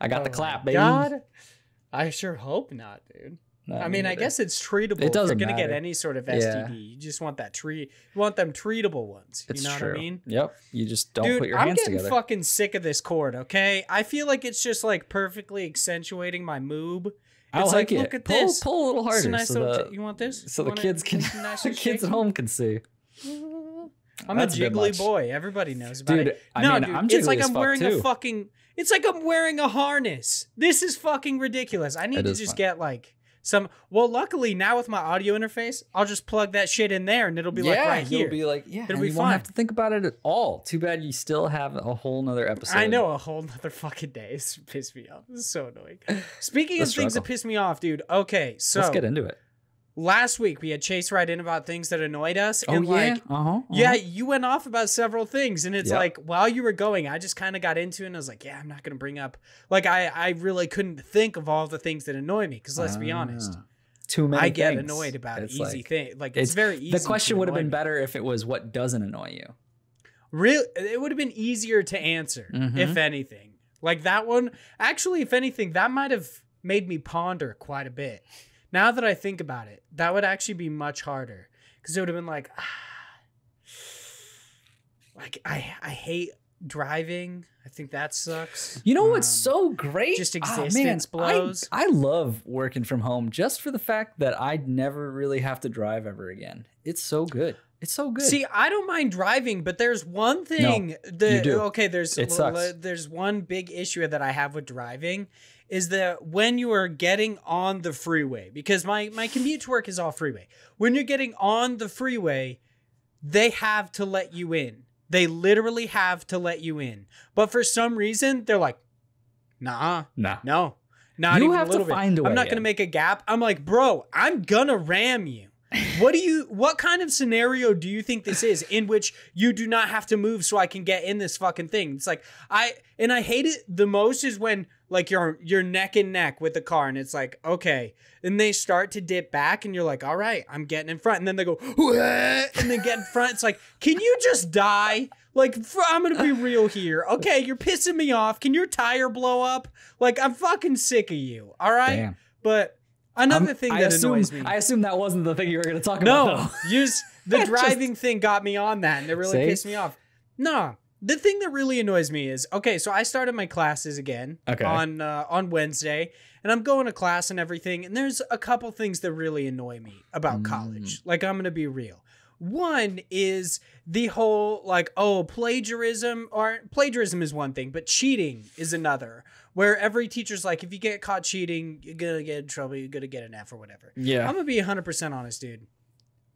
I got the Oh clap, baby. God, I sure hope not, dude. No, I me mean, I guess it's treatable. It doesn't if you're gonna get any sort of Yeah. STD. You just want that treat. You want them treatable ones. You it's know true. what I mean? Yep. You just don't Dude, put your hands together. I'm getting fucking sick of this cord. Okay, I feel like it's just like perfectly accentuating my moob. I It's like, like, it. look at pull, this. pull a little It's a harder nice so little the, you want this? so You the kids can nice the kids at home can see. I'm That's a a jiggly much. boy. Everybody knows about Dude, it. I no, mean, dude, I'm it's like I'm wearing a fucking. It's like I'm wearing a harness. This is fucking ridiculous. I need It to just fun. get like some. Well, luckily now with my audio interface, I'll just plug that shit in there, and it'll be yeah, like right here. It'll be like, yeah, It'll be you won't have to think about it at all. Too bad you still have a whole nother episode. I know a whole nother fucking day. It's pissed me off. This is so annoying. Speaking of things that piss me off, dude. Okay, so Let's get into it. Last week we had Chase write in about things that annoyed us, Oh and yeah, like uh-huh, Yeah, uh-huh. you went off about several things, and it's Yep. like while you were going, I just kind of got into it, and I was like, "Yeah, I'm not gonna bring up." Like, I I really couldn't think of all the things that annoy me, because let's be honest, Ah. Too many. I get things. annoyed about It's easy like- thing. Like, it's, it's- very easy. The question would have been me. better if it was what doesn't annoy you. Real, it would have been easier to answer Mhm. if anything. Like that one, actually, if anything, that might have made me ponder quite a bit. Now that I think about it, that would actually be much harder because it would have been like, ah, like I I hate driving. I think that sucks. You know what's Um, so great? just Ah, man, existence I- blows. I, love working from home just for the fact that I never really have to drive ever again. It's so good. It's so good. See, I don't mind driving, but there's one thing that you do. okay, there's It l- sucks. l- there's one big issue that I have with driving is that when you are getting on the freeway, because my my commute to work is all freeway. When you're getting on the freeway, they have to let you in. They literally have to let you in. But for some reason, they're like, nah, nah. no, not You even have a to little bit. find a I'm way not gonna make a gap. I'm like, bro, I'm gonna ram you. What do you? What kind of scenario do you think this is in which you do not have to move so I can get in this fucking thing? It's like I and I hate it the most is when like you're you're neck and neck with the car and it's like okay, and they start to dip back and you're like, all right, I'm getting in front, and then they go and then get in front. It's like, can you just die? Like I'm gonna be real here. Okay, you're pissing me off. Can your tire blow up? Like I'm fucking sick of you. All right, Damn. but another I'm- thing I that assume, annoys me. I assume that wasn't the thing you were going to talk No, about. use the Just- driving thing got me on that, and it really See? pissed me off. No, the thing that really annoys me is okay. So I started my classes again Okay. on uh, on Wednesday, and I'm going to class and everything. And there's a couple things that really annoy me about Mm. college. Like I'm gonna be real. One is the whole like oh plagiarism or plagiarism is one thing, but cheating is another. Where every teacher's like, if you get caught cheating, you're gonna get in trouble. You're gonna get an F or whatever. Yeah. I'm gonna be 100% honest, dude.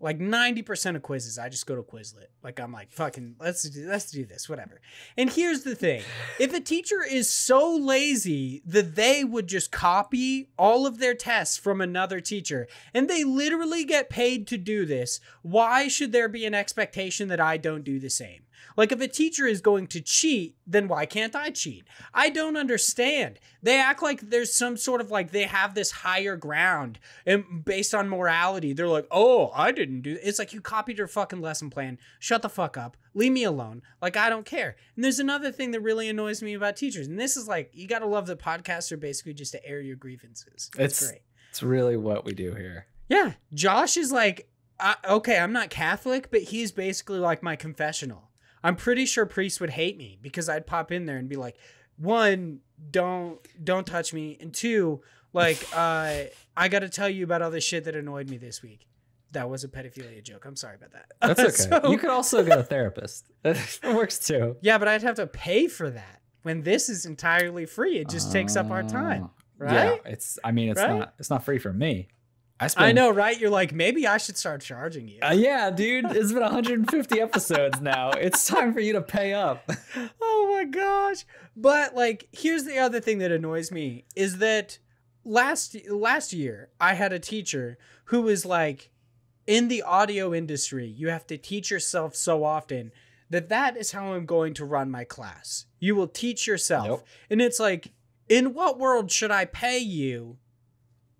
Like 90% of quizzes, I just go to Quizlet. Like I'm like, fucking, let's do, let's do this, whatever. And here's the thing: if a teacher is so lazy that they would just copy all of their tests from another teacher, and they literally get paid to do this, why should there be an expectation that I don't do the same? Like if a teacher is going to cheat, then why can't I cheat? I don't understand. They act like there's some sort of like they have this higher ground and based on morality, they're like, "Oh, I didn't do." It's like you copied your fucking lesson plan. Shut the fuck up. Leave me alone. Like I don't care. And there's another thing that really annoys me about teachers, and this is like you got to love that podcasts are basically just to air your grievances. It's, It's- great. It's really what we do here. Yeah, Josh is like, I, okay, I'm not Catholic, but he's basically like my confessional. I'm pretty sure priests would hate me because I'd pop in there and be like, one, don't don't touch me, and two, like, uh, I got to tell you about all the shit that annoyed me this week. That was a pedophilia joke. I'm sorry about that. That's okay. So- you could also get a therapist. it works too. yeah, but I'd have to pay for that when this is entirely free. It just takes up our time, Oh, right? Yeah, it's. I mean, it's Right? not. It's not free for me. I spend. I know, right? You're like, maybe I should start charging you. Uh, yeah, dude. It's been 150 episodes now. It's time for you to pay up. oh my gosh but like here's the other thing that annoys me is that last last year i had a teacher who was like in the audio industry you have to teach yourself so often that that is how i'm going to run my class you will teach yourself Yep. and it's like in what world should i pay you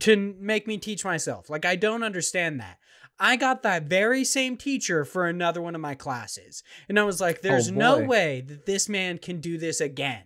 to make me teach myself like i don't understand that I got that very same teacher for another one of my classes. And I was like, there's Oh, no way that this man can do this again.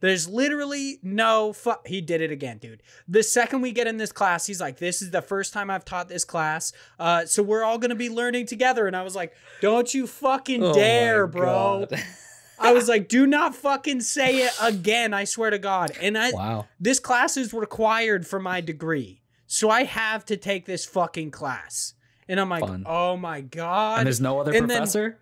There's literally no fu- he did it again, dude. The second we get in this class, he's like, "This is the first time I've taught this class, uh, so we're all gonna be learning together." And I was like, "Don't you fucking Oh dare, bro!" I was like, "Do not fucking say it again! I swear to God!" And I, wow. this class is required for my degree, so I have to take this fucking class. And I'm like, Fun. "Oh my god!" And there's no other and professor?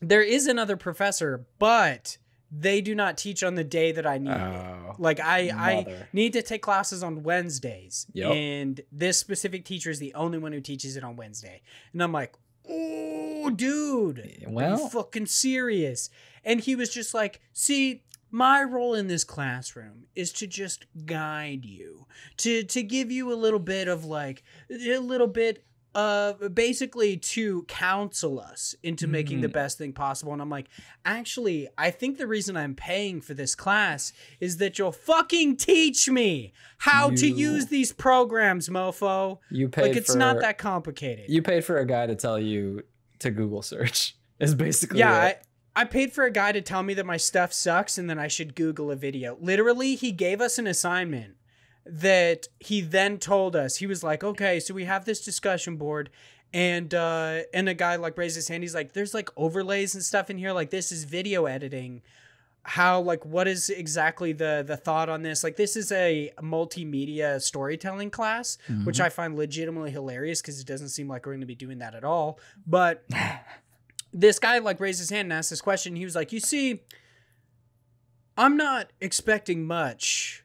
there is another professor, but they do not teach on the day that I need it. Oh. Like I, I need to take classes on Wednesdays, Yep. and this specific teacher is the only one who teaches it on Wednesday. And I'm like, oh, dude, are you Well, fucking serious? And he was just like, see. My role in this classroom is to just guide you, to to give you a little bit of like a little bit uh basically to counsel us into making the Mhm. best thing possible and i'm like actually i think the reason i'm paying for this class is that you'll fucking teach me how to use these programs mofo you paid like it's for, not that complicated You paid for a guy to tell you to Google search. Is basically yeah. I, I paid for a guy to tell me that my stuff sucks and then i should google a video. Literally he gave us an assignment that he then told us. He was like okay so we have this discussion board and uh and a guy like raised his hand. He's like there's like overlays and stuff in here. Like this is video editing. How like what is exactly the the thought on this? Like this is a multimedia storytelling class which Mhm. i find legitimately hilarious because it doesn't seem like we're going to be doing that at all. But this guy like raised his hand and asked this question. He was like you see i'm not expecting much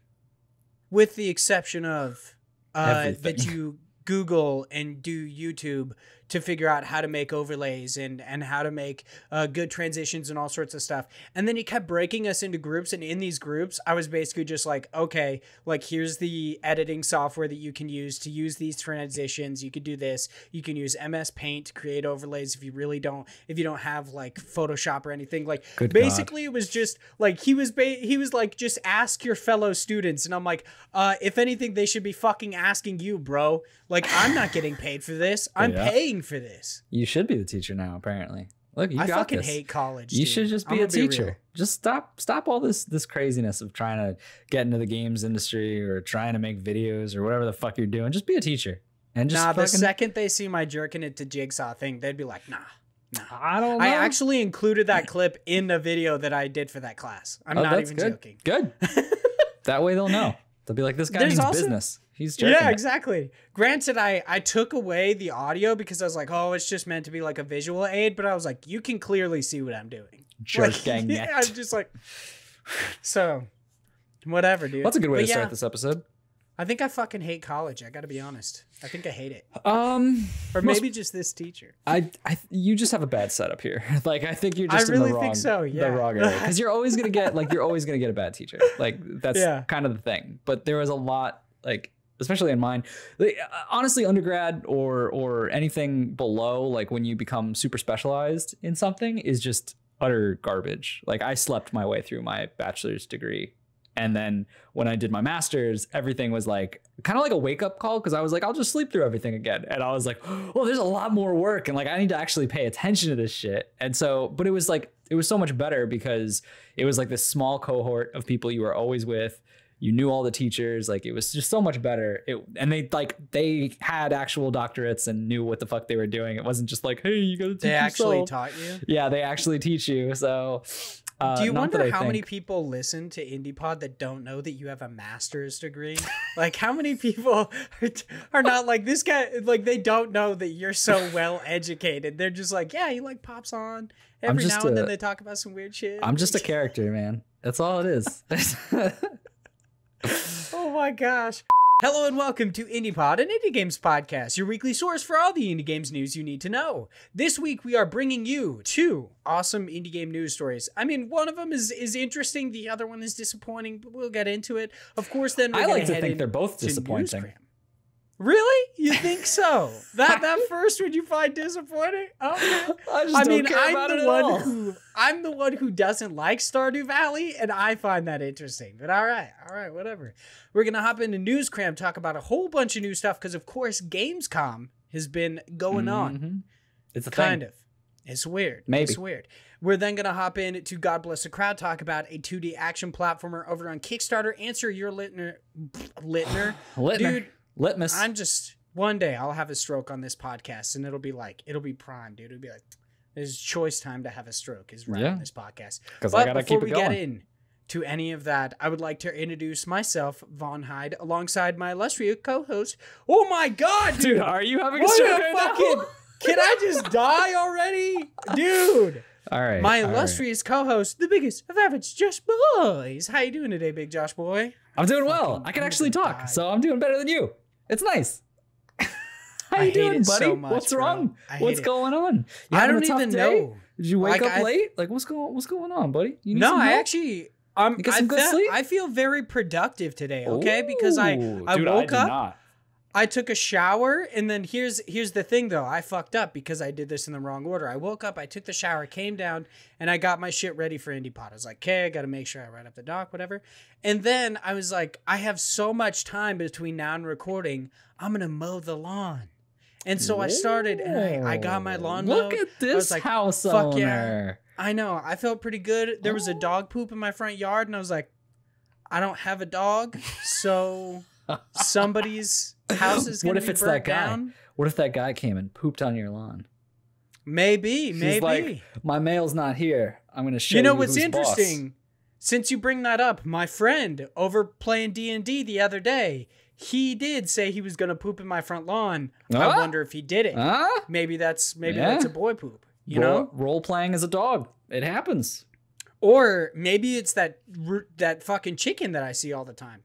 with the exception of uh, that you google and do youtube to figure out how to make overlays and and how to make uh, good transitions and all sorts of stuff. And then he kept breaking us into groups and in these groups i was basically just like okay like here's the editing software that you can use to use these transitions. You could do this. You can use ms paint to create overlays if you really don't if you don't have like photoshop or anything. Like Good God. basically it was just like he was ba- he was like just ask your fellow students. And i'm like uh if anything they should be fucking asking you bro. Like i'm not getting paid for this. I'm Yeah. paying for this You should be the teacher now, apparently. Look, you i got fucking this. hate college you dude. should just I'm be a teacher. just stop stop all this this craziness of trying to get into the games industry or trying to make videos or whatever the fuck you're doing. Just be a teacher. And just nah the second they see my jerking it to jigsaw thing they'd be like nah nah I don't know. I actually included that clip in the video that I did for that class. I'm Oh, not that's even good. joking. Good. that way they'll know. They'll be like, this guy There's means also- business. He's jerking. Yeah, exactly. Granted, I I took away the audio because I was like, oh, it's just meant to be like a visual aid, but I was like, you can clearly see what I'm doing. Jerk Like, yeah. I'm just like, so, whatever, dude. What's a good way But to yeah, start this episode? I think I fucking hate college. I got to be honest. I think I hate it, Um, or Most- maybe just this teacher. I, I, you just have a bad setup here. Like, I think you're I just really in the think wrong, so, yeah. the wrong area because you're always gonna get like you're always gonna get a bad teacher. Like that's Yeah. kind of the thing. But there was a lot like. Especially in mine, honestly, undergrad or or anything below, like when you become super specialized in something, is just utter garbage. Like I slept my way through my bachelor's degree, and then when I did my master's, everything was like kind of like a wake up call because I was like, I'll just sleep through everything again. And I was like, well, there's a lot more work. And like, I need to actually pay attention to this shit. And so, but it was like, it was so much better because it was like this small cohort of people you were always with. You knew all the teachers. Like, it was just so much better. It, and they like, they had actual doctorates and knew what the fuck they were doing. It wasn't just like, hey, you gotta teach They actually yourself. taught you. yeah, they actually teach you. So, uh, Do you wonder how many people listen to IndiePod that don't know that you have a master's degree? like, how many people are, are not like this guy? Like, they don't know that you're so well educated. They're just like, yeah, he like pops on every now and then. They talk about some weird shit. I'm just a character, man. That's all it is. oh my gosh. Hello and welcome to IndiePod, an indie games podcast, your weekly source for all the indie games news you need to know. This week we are bringing you two awesome indie game news stories. I mean, one of them is is interesting, the other one is disappointing, but we'll get into it. Of course, then I like to think in they're both disappointing. Newscram. Really? You think so? that that first one you find disappointing? Okay. I just I don't mean, care I'm the one all. who I'm the one who doesn't like Stardew Valley, and I find that interesting. But all right, all right, whatever. We're gonna hop into Newscram, talk about a whole bunch of new stuff because, of course, Gamescom has been going on, Mhm. It's a kind thing. of. It's weird. Maybe. It's weird. We're then going to hop in to God Bless the Crowd, talk about a 2D action platformer over on Kickstarter. Answer your Litner. Litner. Litmus. Dude, Litmus. I'm just, one day I'll have a stroke on this podcast and it'll be like, it'll be prime, dude. It'll be like, it's choice time to have a stroke is right Yeah. on this podcast. Because I gotta before keep it we going. get in to any of that, I would like to introduce myself, Vaughn Hyde, alongside my illustrious co-host. Oh my God, dude! Dude, are you having a stroke right fucking! Can I just die already, dude? All right. My all right. illustrious co-host, the biggest of average Josh boys. How you doing today, Big Josh boy? I'm doing well. I can actually talk, so I'm doing better than you. It's nice. How I you doing, buddy? so much, What's bro. wrong? What's it. going on? You I don't even day? know. Did you wake Like, up I- late? Like what's going what's going on, buddy? You need No, I actually, um, You get I, some good fe- sleep? I feel very productive today. Okay, because I I dude, woke did up. not. I took a shower and then here's here's the thing though. I fucked up because I did this in the wrong order. I woke up, I took the shower, came down, and I got my shit ready for Indie Pod. I was like, okay, I gotta make sure I write up the doc, whatever. And then I was like, I have so much time between now and recording, I'm gonna mow the lawn. And so I started and I, I got my lawn Look mowed. at I was this like, house fuck yeah. owner. I know. I felt pretty good. There was a dog poop in my front yard, and I was like, I don't have a dog, so somebody's house is What if it's that guy? down. What if that guy came and pooped on your lawn? Maybe, She's maybe. like, my mail's not here. I'm gonna show you you. know what's who's boss." interesting? Since you bring that up, my friend over playing D and D the other day, he did say he was gonna poop in my front lawn. I ah. wonder if he did it. Huh? Maybe that's maybe Yeah. that's a boy poop. You Role- know, role playing as a dog. It happens. or maybe it's that that fucking chicken that I see all the time.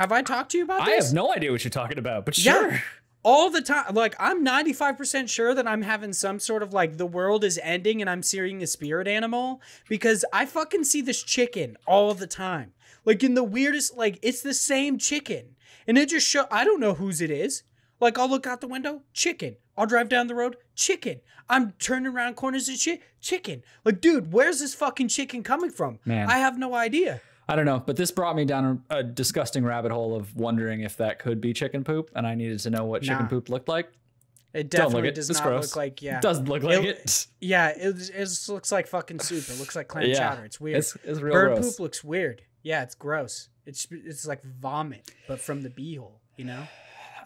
Have I talked to you about this? I this? have no idea what you're talking about, but Yeah. sure. all the time like i'm 95% sure that i'm having some sort of like the world is ending and i'm seeing a spirit animal because i fucking see this chicken all the time like in the weirdest like it's the same chicken and it just show i don't know whose it is like i'll look out the window chicken i'll drive down the road chicken i'm turning around corners and shit chicken like dude where's this fucking chicken coming from Man. i have no idea I don't know, but this brought me down a, a disgusting rabbit hole of wondering if that could be chicken poop, and I needed to know what chicken Nah. poop looked like. it Don't look definitely it. does not look like yeah It doesn't look like It- it. Yeah, it, it just looks like fucking soup. It looks like clam Yeah, chowder. It's weird. It's, it's real Bird gross. poop looks weird. Yeah, it's gross. It's it's like vomit, but from the beehole. You know.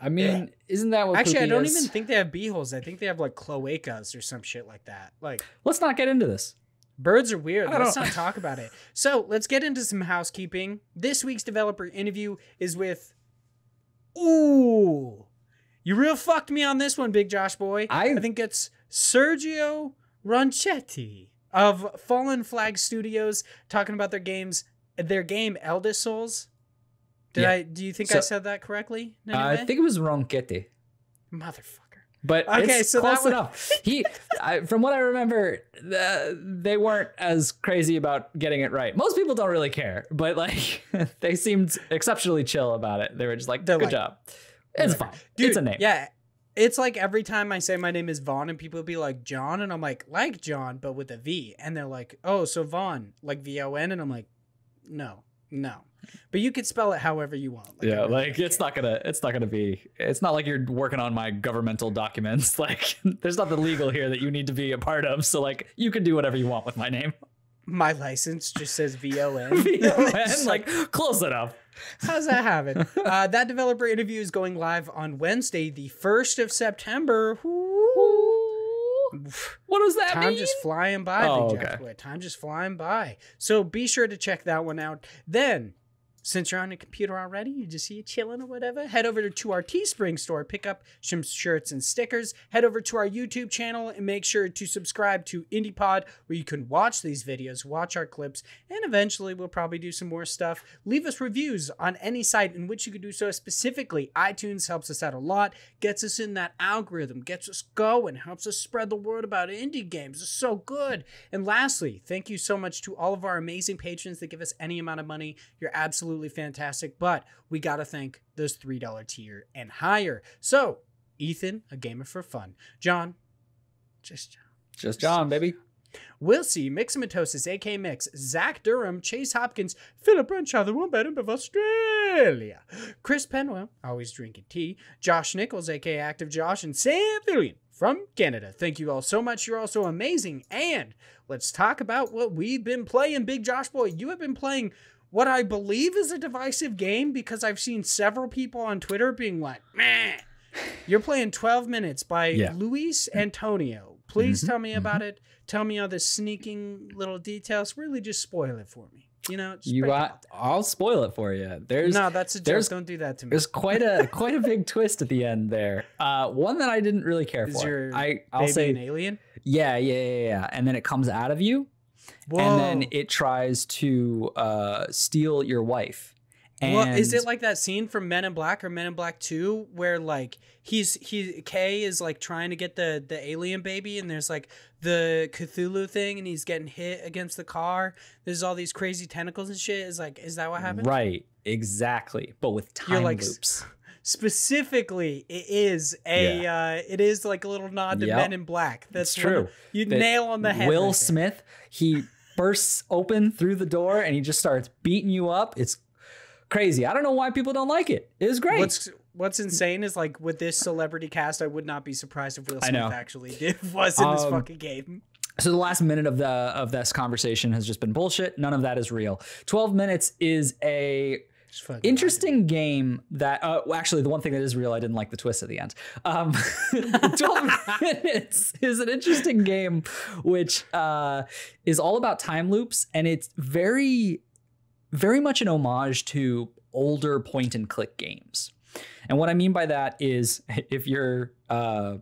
I mean, isn't that what Actually, I don't is? even think they have beeholes. I think they have like cloacas or some shit like that. Like Let's not get into this. Birds are weird. Let's don't- talk about it. So let's get into some housekeeping. This week's developer interview is with. Ooh, you real fucked me on this one, Big Josh boy. I- I think it's Sergio Ronchetti of Fallen Flag Studios talking about their games, their game Eldest Souls. Did Yeah. I? Do you think I said that correctly? any I think it was Ronchetti, motherfucker. But Okay, it's so close one- enough. He, I, from what I remember, the, they weren't as crazy about getting it right. Most people don't really care, but like they seemed exceptionally chill about it. They were just like, They're "Good like, job, it's whatever." fine, Dude, it's a name." Yeah. It's like every time I say my name is Vaughn and people be like John and I'm like like John but with a V and they're like oh so Vaughn like V O N and I'm like no no but you could spell it however you want I yeah, like it's care. not gonna, it's not gonna be, it's not like you're working on my governmental documents. Like, there's nothing legal here that you need to be a part of. So like, you can do whatever you want with my name. my license just says V O N V-O-N, like, close enough. how's that happen uh, that developer interview is going live on Wednesday the first of September What does that time mean? just flying by Oh, okay. Time just flying by so be sure to check that one out then since you're on a computer already you just see you chilling or whatever head over to our teespring store pick up some shirts and stickers head over to our youtube channel and make sure to subscribe to indiepod where you can watch these videos watch our clips and eventually we'll probably do some more stuff. Leave us reviews on any site in which you could do so. Specifically itunes helps us out a lot gets us in that algorithm gets us going helps us spread the word about indie games. It's so good. And lastly thank you so much to all of our amazing patrons that give us any amount of money. You're absolutely fantastic but we gotta thank those three dollar tier and higher so ethan a gamer for fun john just John. Just John, baby. We'll see Mixomatosis, AK Mix, Zach Durham, Chase Hopkins, Philip Renshaw, the one bedroom of Australia, Chris Penwell, always drinking tea, Josh Nichols, AK Active Josh, and Sam Fillion from Canada. Thank you all so much. You're all so amazing. And let's talk about what we've been playing. Big Josh Boy, you have been playing what I believe is a divisive game because I've seen several people on Twitter being like, man, You're playing 12 minutes by Yeah. Luis Antonio. Please Mhm, tell me about it. Tell me all the sneaking little details. Really just spoil it for me. You know, just You got. I'll spoil it for you. There's No, that's a joke. Don't do that to me. there's quite a quite a big twist at the end there. Uh, one that I didn't really care Is for. your I I'll say an alien? yeah, yeah, yeah, yeah. And then it comes out of you, Whoa. and then it tries to uh, steal your wife. And Well, is it like that scene from Men in Black or Men in Black 2 where like he's he Kay is like trying to get the the alien baby and there's like the Cthulhu thing and he's getting hit against the car. There's all these crazy tentacles and shit. Is like is that what happened? right? Exactly, but with time like, loops. Specifically, it is a uh it is like a little nod to Yep. Men in Black. That's It's one of- true. you That nail on the head. Will right. Smith, he bursts open through the door and he just starts beating you up. It's crazy. I don't know why people don't like it. It was great. What's What's insane is like with this celebrity cast, I would not be surprised if Will I Smith know. actually did was in this Um, fucking game. So the last minute of the of this conversation has just been bullshit. None of that is real. 12 minutes is a interesting game that uh, well, actually the one thing that is real i didn't like the twist at the end um 12 minutes is an interesting game which uh is all about time loops and it's very very much an homage to older point and click games and what i mean by that is if you're uh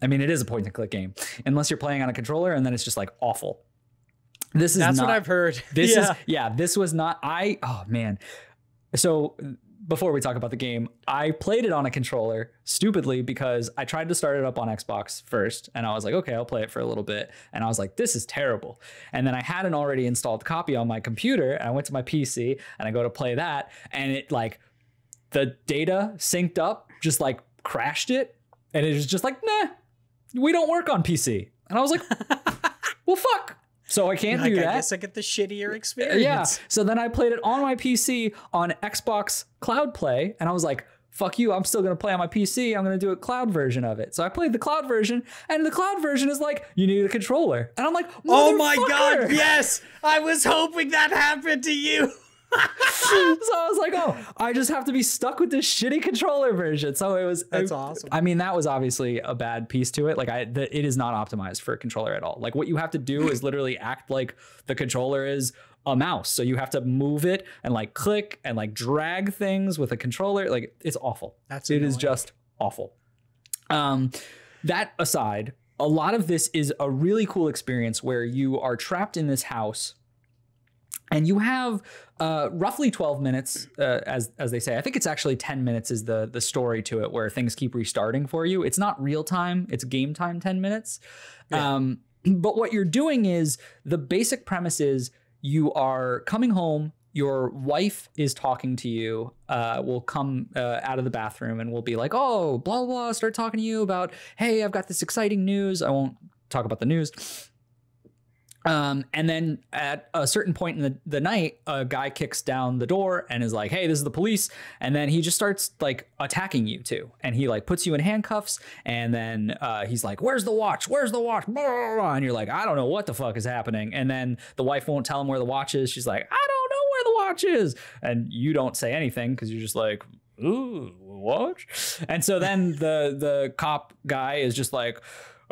i mean it is a point and click game unless you're playing on a controller and then it's just like awful this is That's not what I've heard. this yeah. is yeah, this was not I oh man. So before we talk about the game, I played it on a controller stupidly because I tried to start it up on Xbox first and I was like, okay, I'll play it for a little bit. And I was like, this is terrible. And then I had an already installed copy on my computer and I went to my PC and I go to play that and it like the data synced up, just like crashed it. And it was just like, nah, we don't work on PC. And I was like, well, fuck. So I can't like, do I that. guess I get the shittier experience. Yeah. So then I played it on my PC on Xbox Cloud Play, and I was like, fuck you, I'm still gonna play on my PC. I'm gonna do a cloud version of it. So I played the cloud version, and the cloud version is like, you need a controller. And I'm like, Oh my god, yes! I was hoping that happened to you. so I was like, oh, I just have to be stuck with this shitty controller version. So it was That's it- awesome. I mean, that was obviously a bad piece to it. Like, I the, it is not optimized for a controller at all. Like, what you have to do is literally act like the controller is a mouse. So you have to move it and like click and like drag things with a controller. Like, it's awful. That's it is annoying. just awful. Um, that aside, a lot of this is a really cool experience where you are trapped in this house and you have uh, roughly 12 minutes uh, as as they say. I think it's actually 10 minutes is the the story to it where things keep restarting for you. It's not real time. It's game time 10 minutes. Um, but what you're doing is the basic premise is you are coming home. Your wife is talking to you uh, will come uh, out of the bathroom and will be like oh blah blah blah start talking to you about hey i've got this exciting news. I won't talk about the news um, and then at a certain point in the, the night, a guy kicks down the door and is like, "Hey, this is the police." And then he just starts like attacking you too, and he like puts you in handcuffs. And then uh, he's like, "Where's the watch? Where's the watch?" And you're like, "I don't know what the fuck is happening." And then the wife won't tell him where the watch is. She's like, "I don't know where the watch is," and you don't say anything because you're just like, "Ooh, watch." And so then the the cop guy is just like,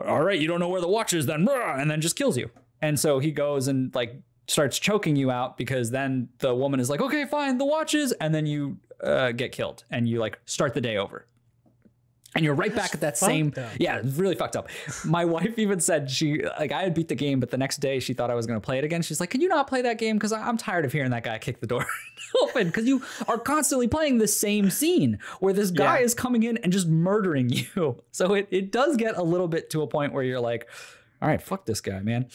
"All right, you don't know where the watch is, then," and then just kills you. And so he goes and like starts choking you out because then the woman is like, okay, fine, the watches. And then you uh, get killed and you like start the day over. And you're right back at that same. up. Yeah, it's really fucked up. My wife even said she, like, I had beat the game, but the next day she thought I was going to play it again. She's like, can you not play that game? Because I'm tired of hearing that guy kick the door open because you are constantly playing the same scene where this guy Yeah. is coming in and just murdering you. So it, it does get a little bit to a point where you're like, all right, fuck this guy, man.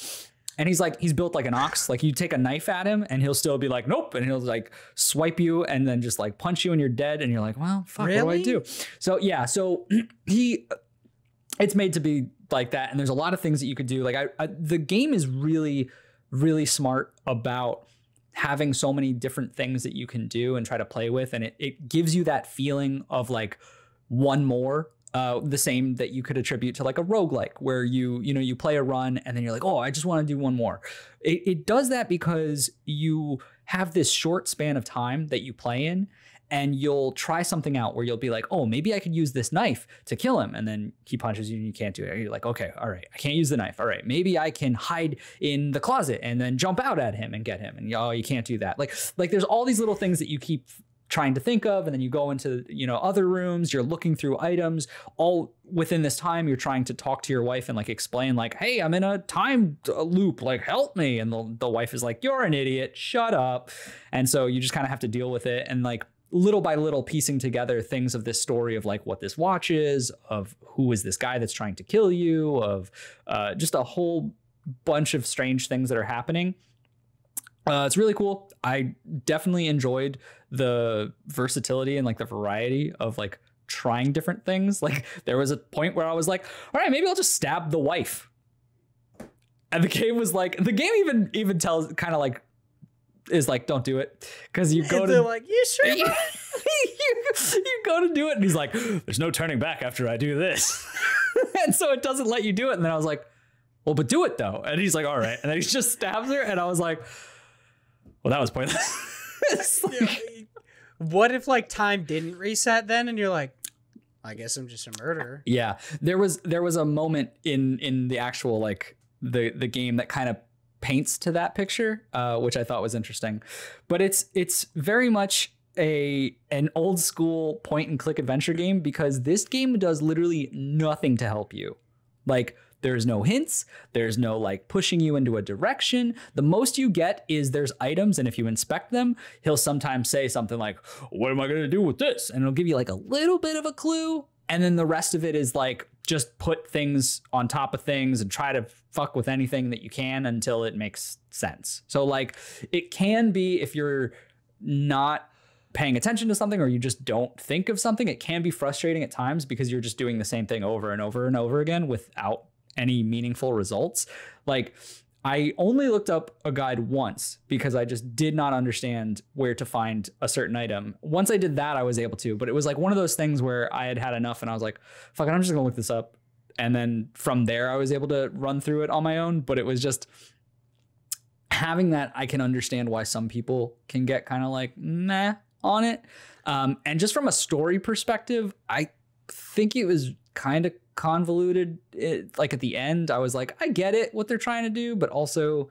And he's like, he's built like an ox. Like you take a knife at him and he'll still be like, nope. And he'll like swipe you and then just like punch you and you're dead. And you're like, well, fuck, what do I do? So yeah, so he, it's made to be like that. And there's a lot of things that you could do. Like I, I the game is really, really smart about having so many different things that you can do and try to play with. And it, it gives you that feeling of like one more uh, the same that you could attribute to like a roguelike where you you know you play a run and then you're like oh i just want to do one more it, it does that because you have this short span of time that you play in and you'll try something out where you'll be like, oh, maybe I could use this knife to kill him. And then he punches you and you can't do it. You're like, okay, all right, I can't use the knife. All right, maybe I can hide in the closet and then jump out at him and get him. And oh, you can't do that. Like, like there's all these little things that you keep trying to think of and then you go into you know other rooms you're looking through items all within this time you're trying to talk to your wife and like explain like hey i'm in a time loop like help me and the, the wife is like you're an idiot shut up and so you just kind of have to deal with it and like little by little piecing together things of this story of like what this watch is, of who is this guy that's trying to kill you, of uh, just a whole bunch of strange things that are happening. Uh, it's really cool. I definitely enjoyed the versatility and like the variety of like trying different things. Like there was a point where I was like, all right, maybe I'll just stab the wife. And the game was like, the game even even tells kind of like is like, don't do it because you go to like, you sure? you, you go to do it and he's like there's no turning back after i do this and so it doesn't let you do it and then i was like well but do it though and he's like all right and then he just stabs her and i was like well that was pointless. Like- what if like time didn't reset then, and you're like, I guess I'm just a murderer. yeah. There was there was a moment in in the actual like the the game that kind of paints to that picture uh which i thought was interesting. But it's it's very much a an old school point and click adventure game because this game does literally nothing to help you. Like there's no hints there's no like pushing you into a direction. The most you get is there's items and if you inspect them he'll sometimes say something like what am i going to do with this? And it'll give you like a little bit of a clue. And then the rest of it is like just put things on top of things and try to fuck with anything that you can until it makes sense. So like it can be if you're not paying attention to something or you just don't think of something, it can be frustrating at times because you're just doing the same thing over and over and over again without any meaningful results. Like, I only looked up a guide once because I just did not understand where to find a certain item. Once I did that, I was able to, but it was like one of those things where I had had enough and I was like, fuck it, I'm just gonna look this up. And then from there, I was able to run through it on my own, but it was just having that, I can understand why some people can get kind of like meh on it. Um, and just from a story perspective, I think it was kind of convoluted. It, like at the end, I was like, I get it what they're trying to do, but also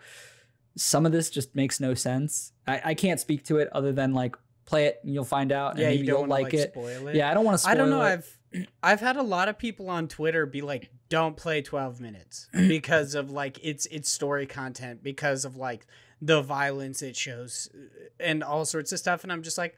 some of this just makes no sense. I, I can't speak to it other than like play it and you'll find out. And Yeah, maybe you don't like, like, it. spoil it. Yeah, I don't want to spoil I don't know. it. I've I've had a lot of people on Twitter be like, "Don't play 12 minutes" because of like its its story content, because of like the violence it shows, and all sorts of stuff. And I'm just like,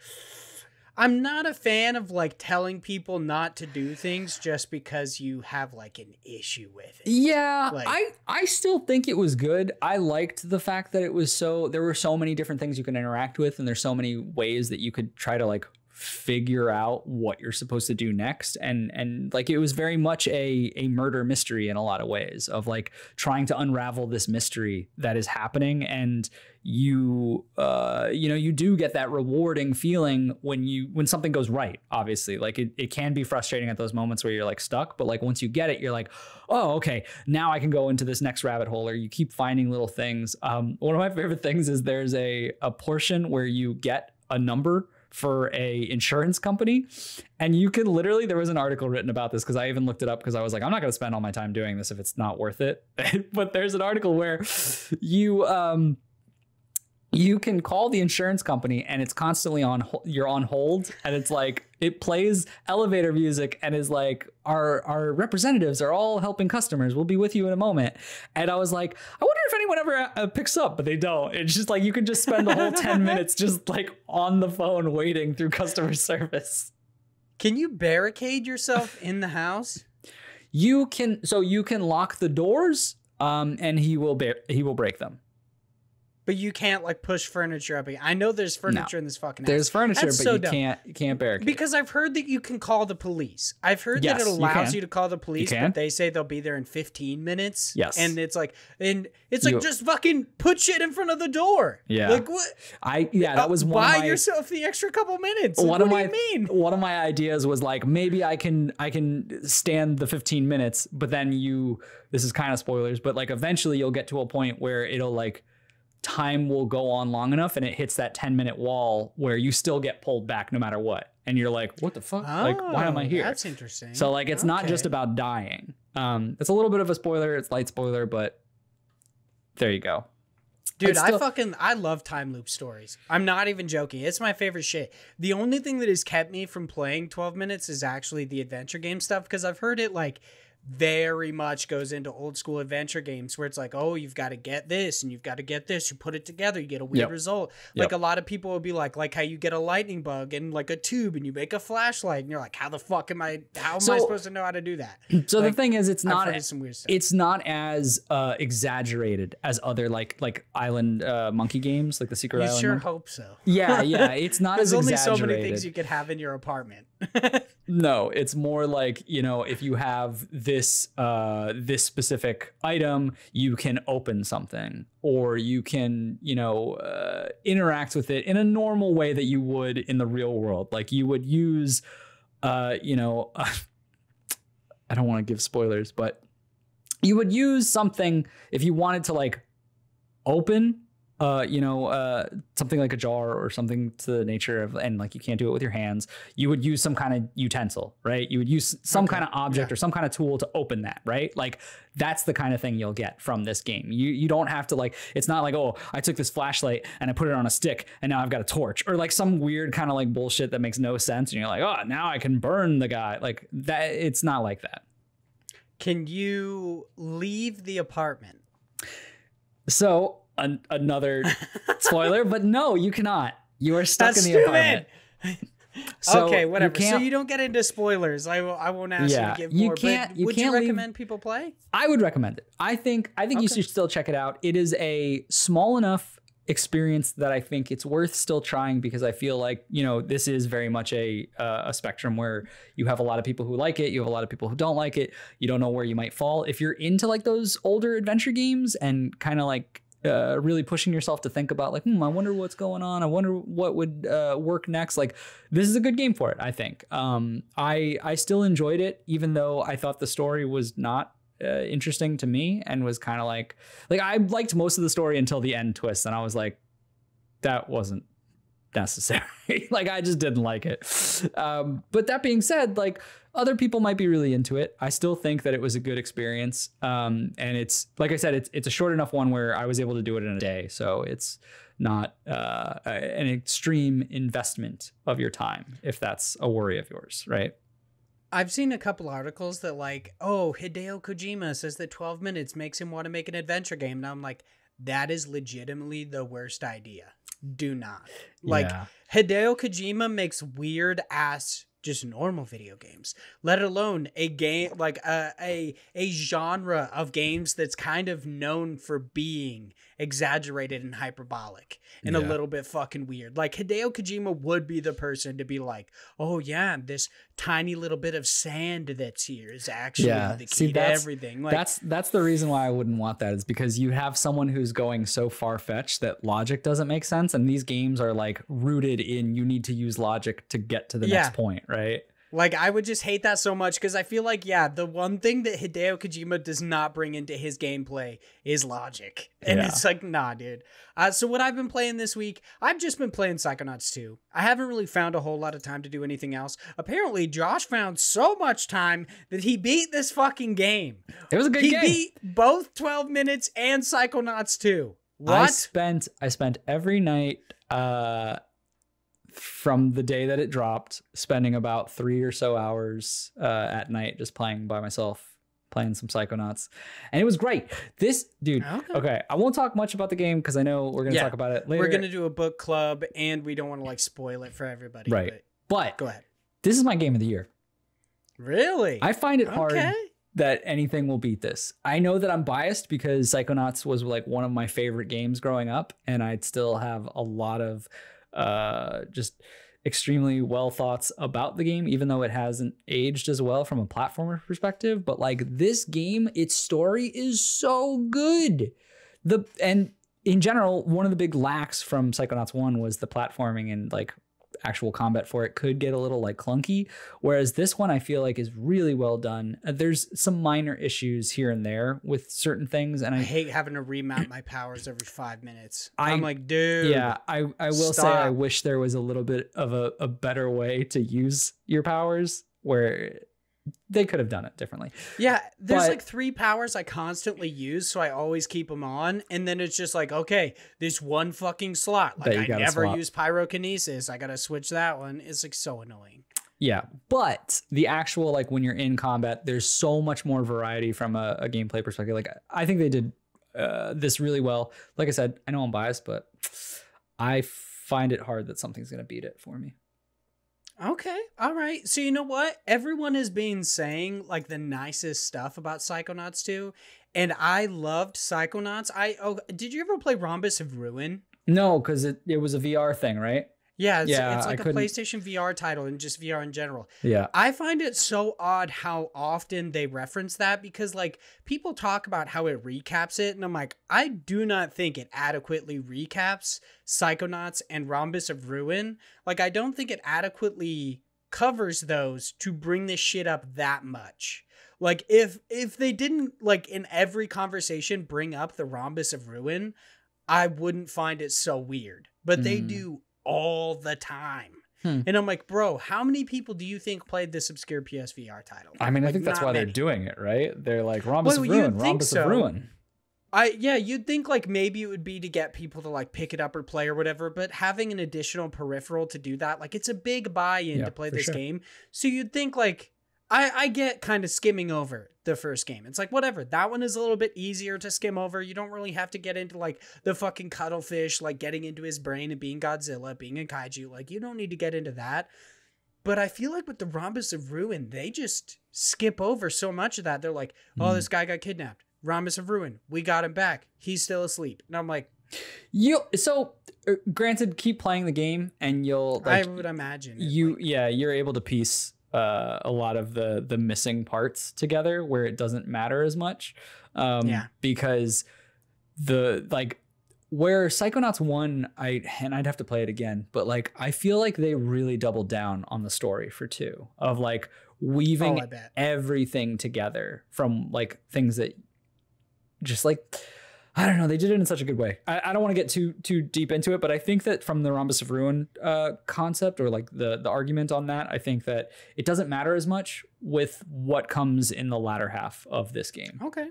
I'm not a fan of like telling people not to do things just because you have like an issue with it. Yeah, Like- I I still think it was good. I liked the fact that it was so there were so many different things you can interact with and there's so many ways that you could try to like figure out what you're supposed to do next. And and like it was very much a a murder mystery in a lot of ways of like trying to unravel this mystery that is happening. And you uh you know you do get that rewarding feeling when you when something goes right obviously. Like it, it can be frustrating at those moments where you're like stuck but like once you get it you're like oh okay now i can go into this next rabbit hole or you keep finding little things. Um one of my favorite things is there's a a portion where you get a number for a insurance company. And you can literally there was an article written about this because i even looked it up because i was like i'm not going to spend all my time doing this if it's not worth it. But there's an article where you um you can call the insurance company and it's constantly on ho- you're on hold and it's like it plays elevator music and is like our our representatives are all helping customers. We'll be with you in a moment. And i was like i wonder if anyone ever uh, picks up but they don't. It's just like you can just spend the whole 10 minutes just like on the phone waiting through customer service. Can you barricade yourself in the house? you can so you can lock the doors um and he will he will break them But you can't like push furniture up. I know there's furniture in this fucking house. There's furniture, That's but so you dumb. can't you can't barricade. Because I've heard that you can call the police. I've heard Yes, that it allows can. you, to call the police, but they say they'll be there in 15 minutes. Yes. And it's like, and it's like You- just fucking put shit in front of the door. Yeah. Like what? I yeah, that was Uh, one buy of my yourself the extra couple minutes. Like, one what of do my you mean? one of my ideas was like maybe I can I can stand the 15 minutes, but then you this is kind of spoilers, but like eventually you'll get to a point where it'll like time will go on long enough and it hits that 10 minute wall where you still get pulled back no matter what. And you're like, what the fuck? like why am I Oh, here? That's interesting. So like it's not just about dying. Um it's a little bit of a spoiler, it's light spoiler, but there you go. Dude, It's I fucking I love time loop stories. I'm not even joking. It's my favorite shit. The only thing that has kept me from playing 12 minutes is actually the adventure game stuff because I've heard it like very much goes into old school adventure games where it's like, oh, you've got to get this and you've got to get this. You put it together, you get a weird Yep. result. Yep. Like a lot of people will be like, like how you get a lightning bug and like a tube and you make a flashlight and you're like, how the fuck am I? How am I supposed to know how to do that? So Like, the thing is it's not of some weird stuff. it's not as uh, exaggerated as other like like island uh, monkey games like the secret you island sure Monkey- hope so. yeah yeah it's not as There's only so many things you could have in your apartment. no it's more like you know if you have this uh this specific item you can open something or you can you know uh, interact with it in a normal way that you would in the real world. Like you would use uh you know i don't want to give spoilers but you would use something if you wanted to like open uh you know uh something like a jar or something to the nature of and like you can't do it with your hands you would use some kind of utensil right? You would use some Okay, kind of object yeah. or some kind of tool to open that right? Like that's the kind of thing you'll get from this game. You you don't have to like it's not like oh i took this flashlight and i put it on a stick and now i've got a torch or like some weird kind of like bullshit that makes no sense and you're like oh now i can burn the guy. Like that it's not like that. Can you leave the apartment? So an, another spoiler, but no, you cannot. You are stuck That's in the apartment. So okay, whatever. so you don't get into spoilers. I, will, I won't ask Yeah, you to give you more. can't- you would can't you leave- recommend people play? I would recommend it. I think I think you should still check it out. It is a small enough experience that I think it's worth still trying because I feel like you know this is very much a uh, a spectrum where you have a lot of people who like it, you have a lot of people who don't like it. You don't know where you might fall. If you're into like those older adventure games and kind of like uh, really pushing yourself to think about like, hmm, I wonder what's going on. I wonder what would uh, work next. Like, this is a good game for it. I think. Um, I I still enjoyed it, even though I thought the story was not uh, interesting to me and was kind of like like I liked most of the story until the end twist, and I was like, that wasn't necessary. like I just didn't like it. Um, but that being said, like other people might be really into it. I still think that it was a good experience. Um, and it's like I said, it's it's a short enough one where I was able to do it in a day, so it's not uh, an extreme investment of your time if that's a worry of yours, right? I've seen a couple articles that like, oh, Hideo Kojima says that 12 minutes makes him want to make an adventure game. And I'm like, that is legitimately the worst idea. Do not. Like Yeah. Hideo Kojima makes weird ass just normal video games, let alone a game like a, a a genre of games that's kind of known for being exaggerated and hyperbolic and a little bit fucking weird. Like Hideo Kojima would be the person to be like, "Oh yeah, this tiny little bit of sand that's here is actually Yeah. the key See, to everything." Like that's that's the reason why I wouldn't want that is because you have someone who's going so far fetched that logic doesn't make sense, and these games are like rooted in you need to use logic to get to the Yeah. next point, right? Like I would just hate that so much because I feel like yeah, the one thing that Hideo Kojima does not bring into his gameplay is logic, and Yeah. it's like nah, dude. Uh, so what I've been playing this week, I've just been playing Psychonauts 2. I haven't really found a whole lot of time to do anything else. Apparently, Josh found so much time that he beat this fucking game. It was a good he game. He beat both 12 minutes and Psychonauts 2. I spent I spent every night uh from the day that it dropped, spending about three or so hours uh, at night just playing by myself, playing some Psychonauts, and it was great. This dude, Okay. okay, I won't talk much about the game because I know we're gonna Yeah, talk about it later. We're gonna do a book club, and we don't want to like spoil it for everybody. Right. but but Go ahead. this is my game of the year. Really? I find it hard. That anything will beat this. I know that I'm biased because Psychonauts was like one of my favorite games growing up, and I'd still have a lot of uh, just extremely well thoughts about the game, even though it hasn't aged as well from a platformer perspective. But like this game, its story is so good. The and in general, one of the big lacks from Psychonauts 1 was the platforming and like actual combat for it could get a little like clunky whereas this one i feel like is really well done Uh, there's some minor issues here and there with certain things and I i hate having to remount my powers every five minutes. I- am like, dude. yeah i i will say i wish there was a little bit of a, a better way to use your powers where they could have done it differently Yeah, there's But- like three powers I constantly use, so I always keep them on. And then it's just like, okay, this one fucking slot. Like I never swap. use pyrokinesis. I gotta switch that one. It's like so annoying. Yeah, but the actual like when you're in combat, there's so much more variety from a, a gameplay perspective. Like I think they did uh, this really well. Like I said, I know I'm biased, but I find it hard that something's gonna beat it for me. Okay, all right. So you know what? Everyone has been saying like the nicest stuff about Psychonauts 2, and I loved Psychonauts. I oh, did you ever play Rhombus of Ruin? No, because it, it was a VR thing, right? Yeah, it's, Yeah, it's like a couldn't- PlayStation VR title and just VR in general. Yeah. I find it so odd how often they reference that because like people talk about how it recaps it and I'm like I do not think it adequately recaps Psychonauts and Rhombus of Ruin. Like I don't think it adequately covers those to bring this shit up that much. Like if if they didn't like in every conversation bring up the Rhombus of Ruin, I wouldn't find it so weird. But they Mm. do all the time. Hmm. And I'm like, bro, how many people do you think played this obscure PSVR title? I mean, I think that's why many. they're doing it, right? They're like Rhombus Well, of Ruin, think Rhombus so. of Ruin. I yeah, you'd think like maybe it would be to get people to like pick it up or play or whatever, but having an additional peripheral to do that, like it's a big buy-in Yeah, to play this sure. game. So you'd think like I I get kind of skimming over the first game. It's like whatever. That one is a little bit easier to skim over. You don't really have to get into like the fucking cuttlefish, like getting into his brain and being Godzilla, being a kaiju. Like you don't need to get into that. But I feel like with the Rhombus of Ruin, they just skip over so much of that. They're like, oh, Hmm. this guy got kidnapped. Rhombus of Ruin. We got him back. He's still asleep. And I'm like, You so uh, granted, keep playing the game and you'll like I would imagine. it, you like- yeah you're able to piece uh, a lot of the the missing parts together where it doesn't matter as much um Yeah. because the like where psychonauts 1 i and i'd have to play it again but like i feel like they really doubled down on the story for 2 of like weaving oh, everything together from like things that just like I don't know. They did it in such a good way. I, I don't want to get too too deep into it, but I think that from the Rhombus of Ruin uh, concept or like the the argument on that, I think that it doesn't matter as much with what comes in the latter half of this game. Okay.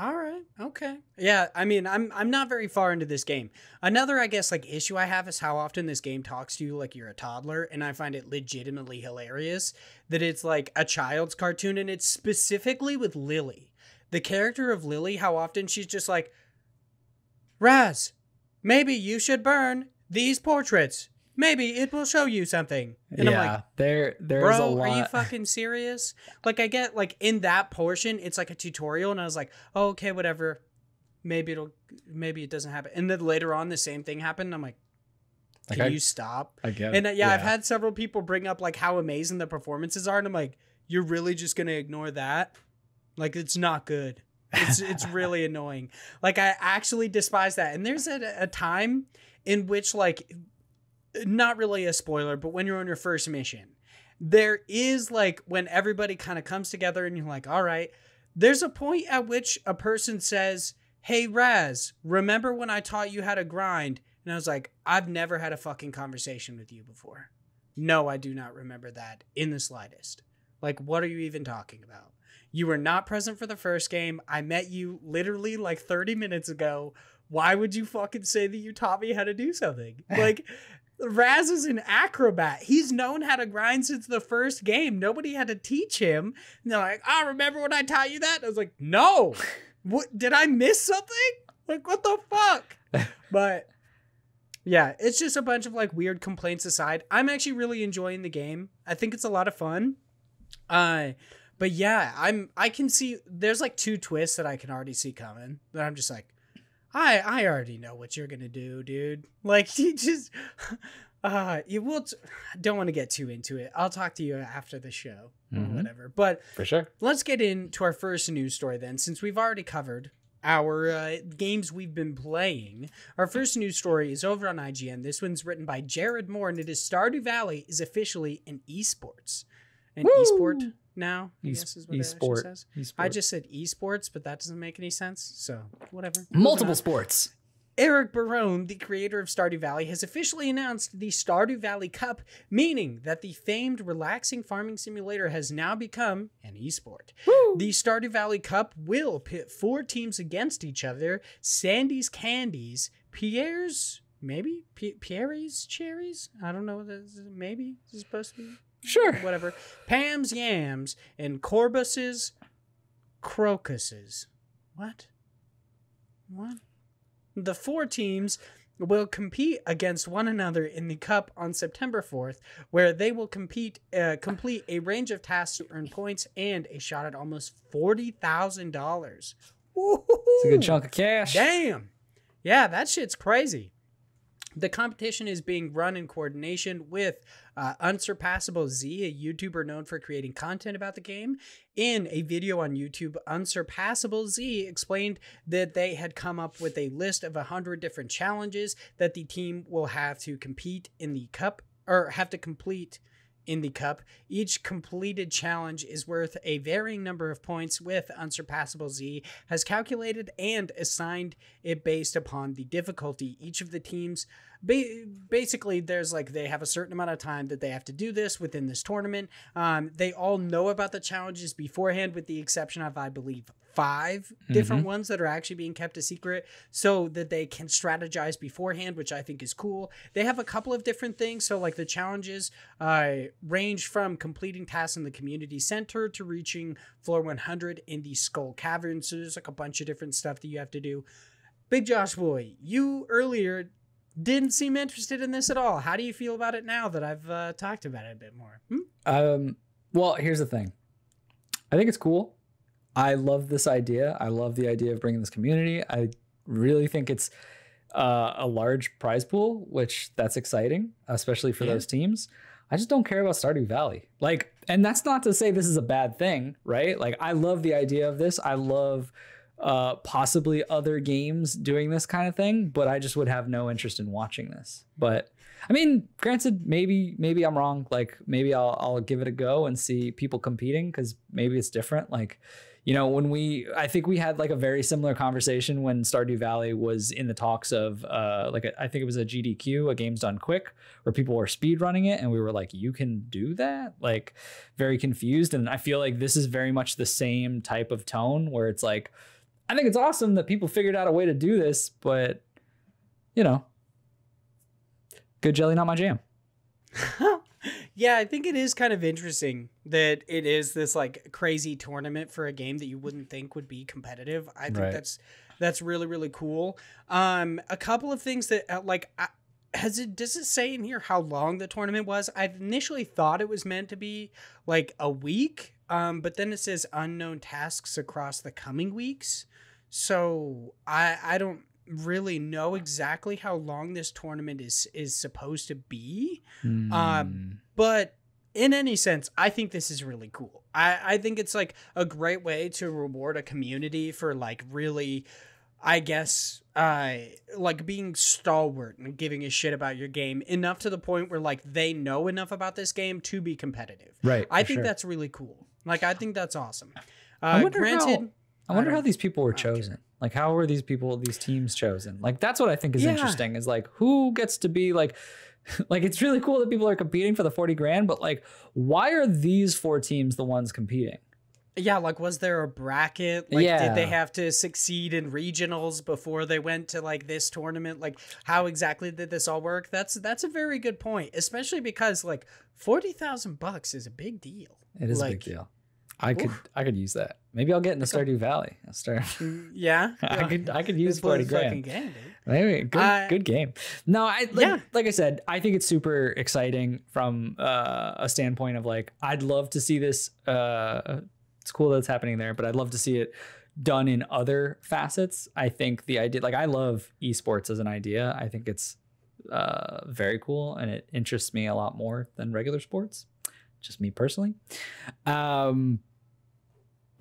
All right. Okay. Yeah, I mean, I'm I'm not very far into this game. Another I guess like issue I have is how often this game talks to you like you're a toddler and I find it legitimately hilarious that it's like a child's cartoon and it's specifically with Lili. The character of Lili, how often she's just like Raz, maybe you should burn these portraits. Maybe it will show you something. And I'm like, there there's a Bro, lot. are you fucking serious? Like, I get like in that portion, it's like a tutorial, and I was like, oh, okay, whatever. Maybe it'll, maybe it doesn't happen. And then later on, the same thing happened. I'm like, Like, can I- you stop? I get And uh, yeah, I've had several people bring up like how amazing the performances are, and I'm like, you're really just gonna ignore that? Like, it's not good. It's it's really annoying. Like, I actually despise that. And there's a, a time in which like, not really a spoiler, but when you're on your first mission, there is like when everybody kind of comes together and you're like, all right, there's a point at which a person says, Hey Raz, remember when I taught you how to grind? And I was like, I've never had a fucking conversation with you before. No, I do not remember that in the slightest. Like, what are you even talking about? You were not present for the first game. I met you literally like 30 minutes ago. Why would you fucking say that you taught me how to do something? Like, Raz is an acrobat. He's known how to grind since the first game. Nobody had to teach him. And they're like, I remember when I taught you that. I was like, no. What did I miss something? Like, what the fuck? but yeah, it's just a bunch of like weird complaints aside. I'm actually really enjoying the game. I think it's a lot of fun. Uh but yeah, I'm I can see there's like two twists that I can already see coming. That I'm just like, I I already know what you're gonna do, dude. Like you just uh you will t- don't want to get too into it. I'll talk to you after the show or Mhm. whatever. But For sure. let's get into our first news story then, since we've already covered our uh, games we've been playing. Our first news story is over on IGN. This one's written by Jared Moore, and it is Stardew Valley is officially an esports. An Woo! esport now, I Es- guess is what it actually esport. says. Esport. I just said esports, but that doesn't make any sense. So whatever. multiple sports. Eric Barone, the creator of Stardew Valley, has officially announced the Stardew Valley Cup, meaning that the famed relaxing farming simulator has now become an esport. The Stardew Valley Cup will pit four teams against each other Sandy's Candies, Pierre's, maybe? P- Pierre's Cherries? I don't know. what that is. Maybe this is supposed to be Sure. whatever. Pam's Yams and Corbus's Crocuses. What? What? The four teams will compete against one another in the cup on September 4th, where they will compete uh, complete a range of tasks to earn points and a shot at almost $40,000. It's a good chunk of cash. Damn. Yeah, that shit's crazy. The competition is being run in coordination with uh, Unsurpassable Z, a YouTuber known for creating content about the game. In a video on YouTube, Unsurpassable Z explained that they had come up with a list of 100 different challenges that the team will have to compete in the cup or have to complete in the cup. Each completed challenge is worth a varying number of points, with Unsurpassable Z has calculated and assigned it based upon the difficulty. Each of the teams, ba- basically, there's like they have a certain amount of time that they have to do this within this tournament. Um, they all know about the challenges beforehand, with the exception of, I believe, 5 different ones that are actually being kept a secret so that they can strategize beforehand, which I think is cool. They have a couple of different things. So, like the challenges uh, range from completing tasks in the community center to reaching floor 100 in the Skull Cavern. So, there's like a bunch of different stuff that you have to do. Big Josh Boy, you earlier didn't seem interested in this at all. How do you feel about it now that I've uh, talked about it a bit more? Hmm? Um, well, here's the thing. I think it's cool. I love this idea. I love the idea of bringing this community. I really think it's uh, a large prize pool, which that's exciting, especially for Yeah. those teams. I just don't care about Stardew Valley. Like, and that's not to say this is a bad thing, right? Like, I love the idea of this. I love uh, possibly other games doing this kind of thing, but I just would have no interest in watching this. But I mean, granted, maybe maybe I'm wrong. Like maybe I'll I'll give it a go and see people competing because maybe it's different. Like, you know, when we I think we had like a very similar conversation when Stardew Valley was in the talks of uh like a, I think it was a GDQ, a games done quick, where people were speed running it, and we were like, you can do that, like very confused. And I feel like this is very much the same type of tone where it's like, I think it's awesome that people figured out a way to do this, but you know, good jelly, not my jam. yeah, I think it is kind of interesting that it is this like crazy tournament for a game that you wouldn't think would be competitive. I think Right. that's that's really really cool. Um, a couple of things that uh, like. I, has it does it say in here how long the tournament was? I initially thought it was meant to be like a week, um, but then it says unknown tasks across the coming weeks. So I I don't really know exactly how long this tournament is is supposed to be. um. But in any sense, I think this is really cool. I, I think it's like a great way to reward a community for like really, I guess, uh, like being stalwart and giving a shit about your game enough to the point where like they know enough about this game to be competitive. right. I think sure. that's really cool. Like I think that's awesome. Uh, I wonder granted, how. I wonder I how these people were chosen. Like, how were these people, these teams chosen? Like, that's what I think is Yeah. interesting. Is like, who gets to be like, like it's really cool that people are competing for the forty grand, but like, why are these four teams the ones competing? Yeah, like was there a bracket? Like did they have to succeed in regionals before they went to like this tournament? Like how exactly did this all work? That's that's a very good point, especially because like 40,000 bucks is a big deal. It is a Like, big deal. I could, oof. I could use that. Maybe I'll get in the Stardew Valley. I'll start. mm, Yeah. I could, I could use forty grand. game, dude. Maybe good, Uh, good game. No, I like, yeah. like I said, I think it's super exciting from uh, a standpoint of like I'd love to see this uh, it's cool that it's happening there, but I'd love to see it done in other facets. I think the idea, like I love esports as an idea. I think it's uh, very cool and it interests me a lot more than regular sports. Just me personally. Um,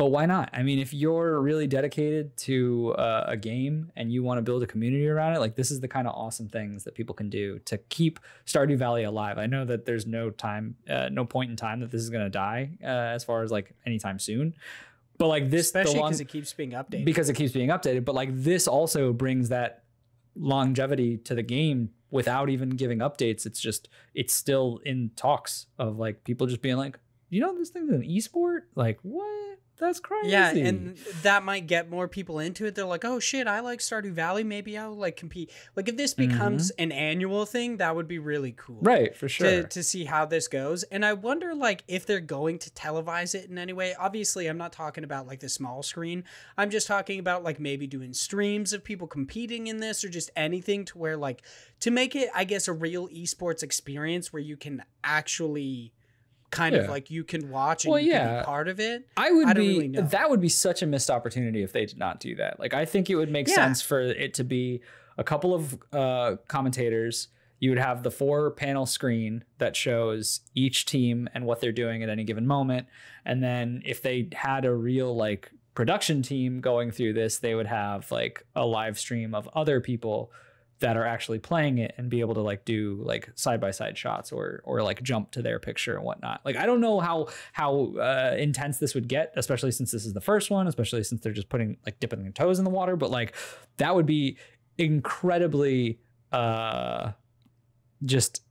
but why not? I mean, if you're really dedicated to uh, a game and you want to build a community around it, like this is the kind of awesome things that people can do to keep Stardew Valley alive. I know that there's no time, uh, no point in time that this is going to die uh, as far as like anytime soon. But like this, Especially because it keeps being updated. because it keeps being updated. But like this also brings that longevity to the game without even giving updates. It's just it's still in talks of like people just being like, you know, this thing's an esport. Like what? That's crazy. Yeah, and that might get more people into it. They're like, "Oh shit, I like Stardew Valley. Maybe I'll like compete." Like if this becomes an annual thing, that would be really cool. Mm-hmm. right for sure. To, to see how this goes. And I wonder like if they're going to televise it in any way. Obviously, I'm not talking about like the small screen. I'm just talking about like maybe doing streams of people competing in this or just anything to where like to make it I guess a real esports experience where you can actually kind of like you can watch and Well, you can be part of it. I would I be really know. that would be such a missed opportunity if they did not do that. Like I think it would make Yeah. sense for it to be a couple of uh, commentators. You would have the four panel screen that shows each team and what they're doing at any given moment. And then if they had a real like production team going through this, they would have like a live stream of other people that are actually playing it and be able to like do like side by side shots or or like jump to their picture and whatnot. Like I don't know how how uh, intense this would get, especially since this is the first one, especially since they're just putting like dipping their toes in the water. But like that would be incredibly uh just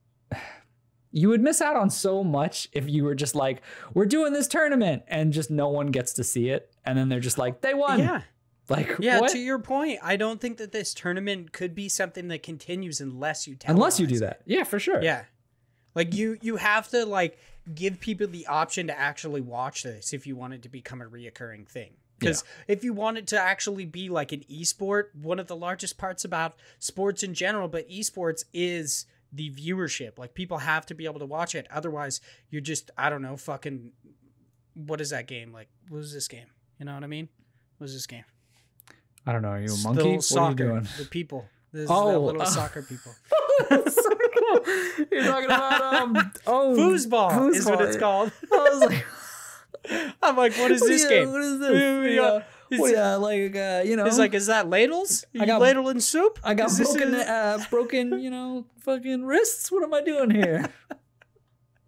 you would miss out on so much if you were just like we're doing this tournament and just no one gets to see it and then they're just like they won Yeah. Like Yeah, what? to your point, I don't think that this tournament could be something that continues unless you unless you do it. that yeah for sure Yeah. Like you you have to like give people the option to actually watch this if you want it to become a reoccurring thing. Because if you want it to actually be like an esport, one of the largest parts about sports in general, but esports is the viewership. Like people have to be able to watch it. Otherwise, you're just I don't know, fucking what is that game? Like what is this game? You know what I mean? What is this game? I don't know are you a monkey little what soccer, are you doing The people. This is Oh, the little uh, soccer people. you're talking about um oh Foosball, is what it's called. i was like I'm like, what is what this yeah, game? what is this yeah. what, yeah like uh, you know It's like, is that ladles? I got- ladle ladling soup. I got Is broken, uh, broken, you know, fucking wrists. What am I doing here?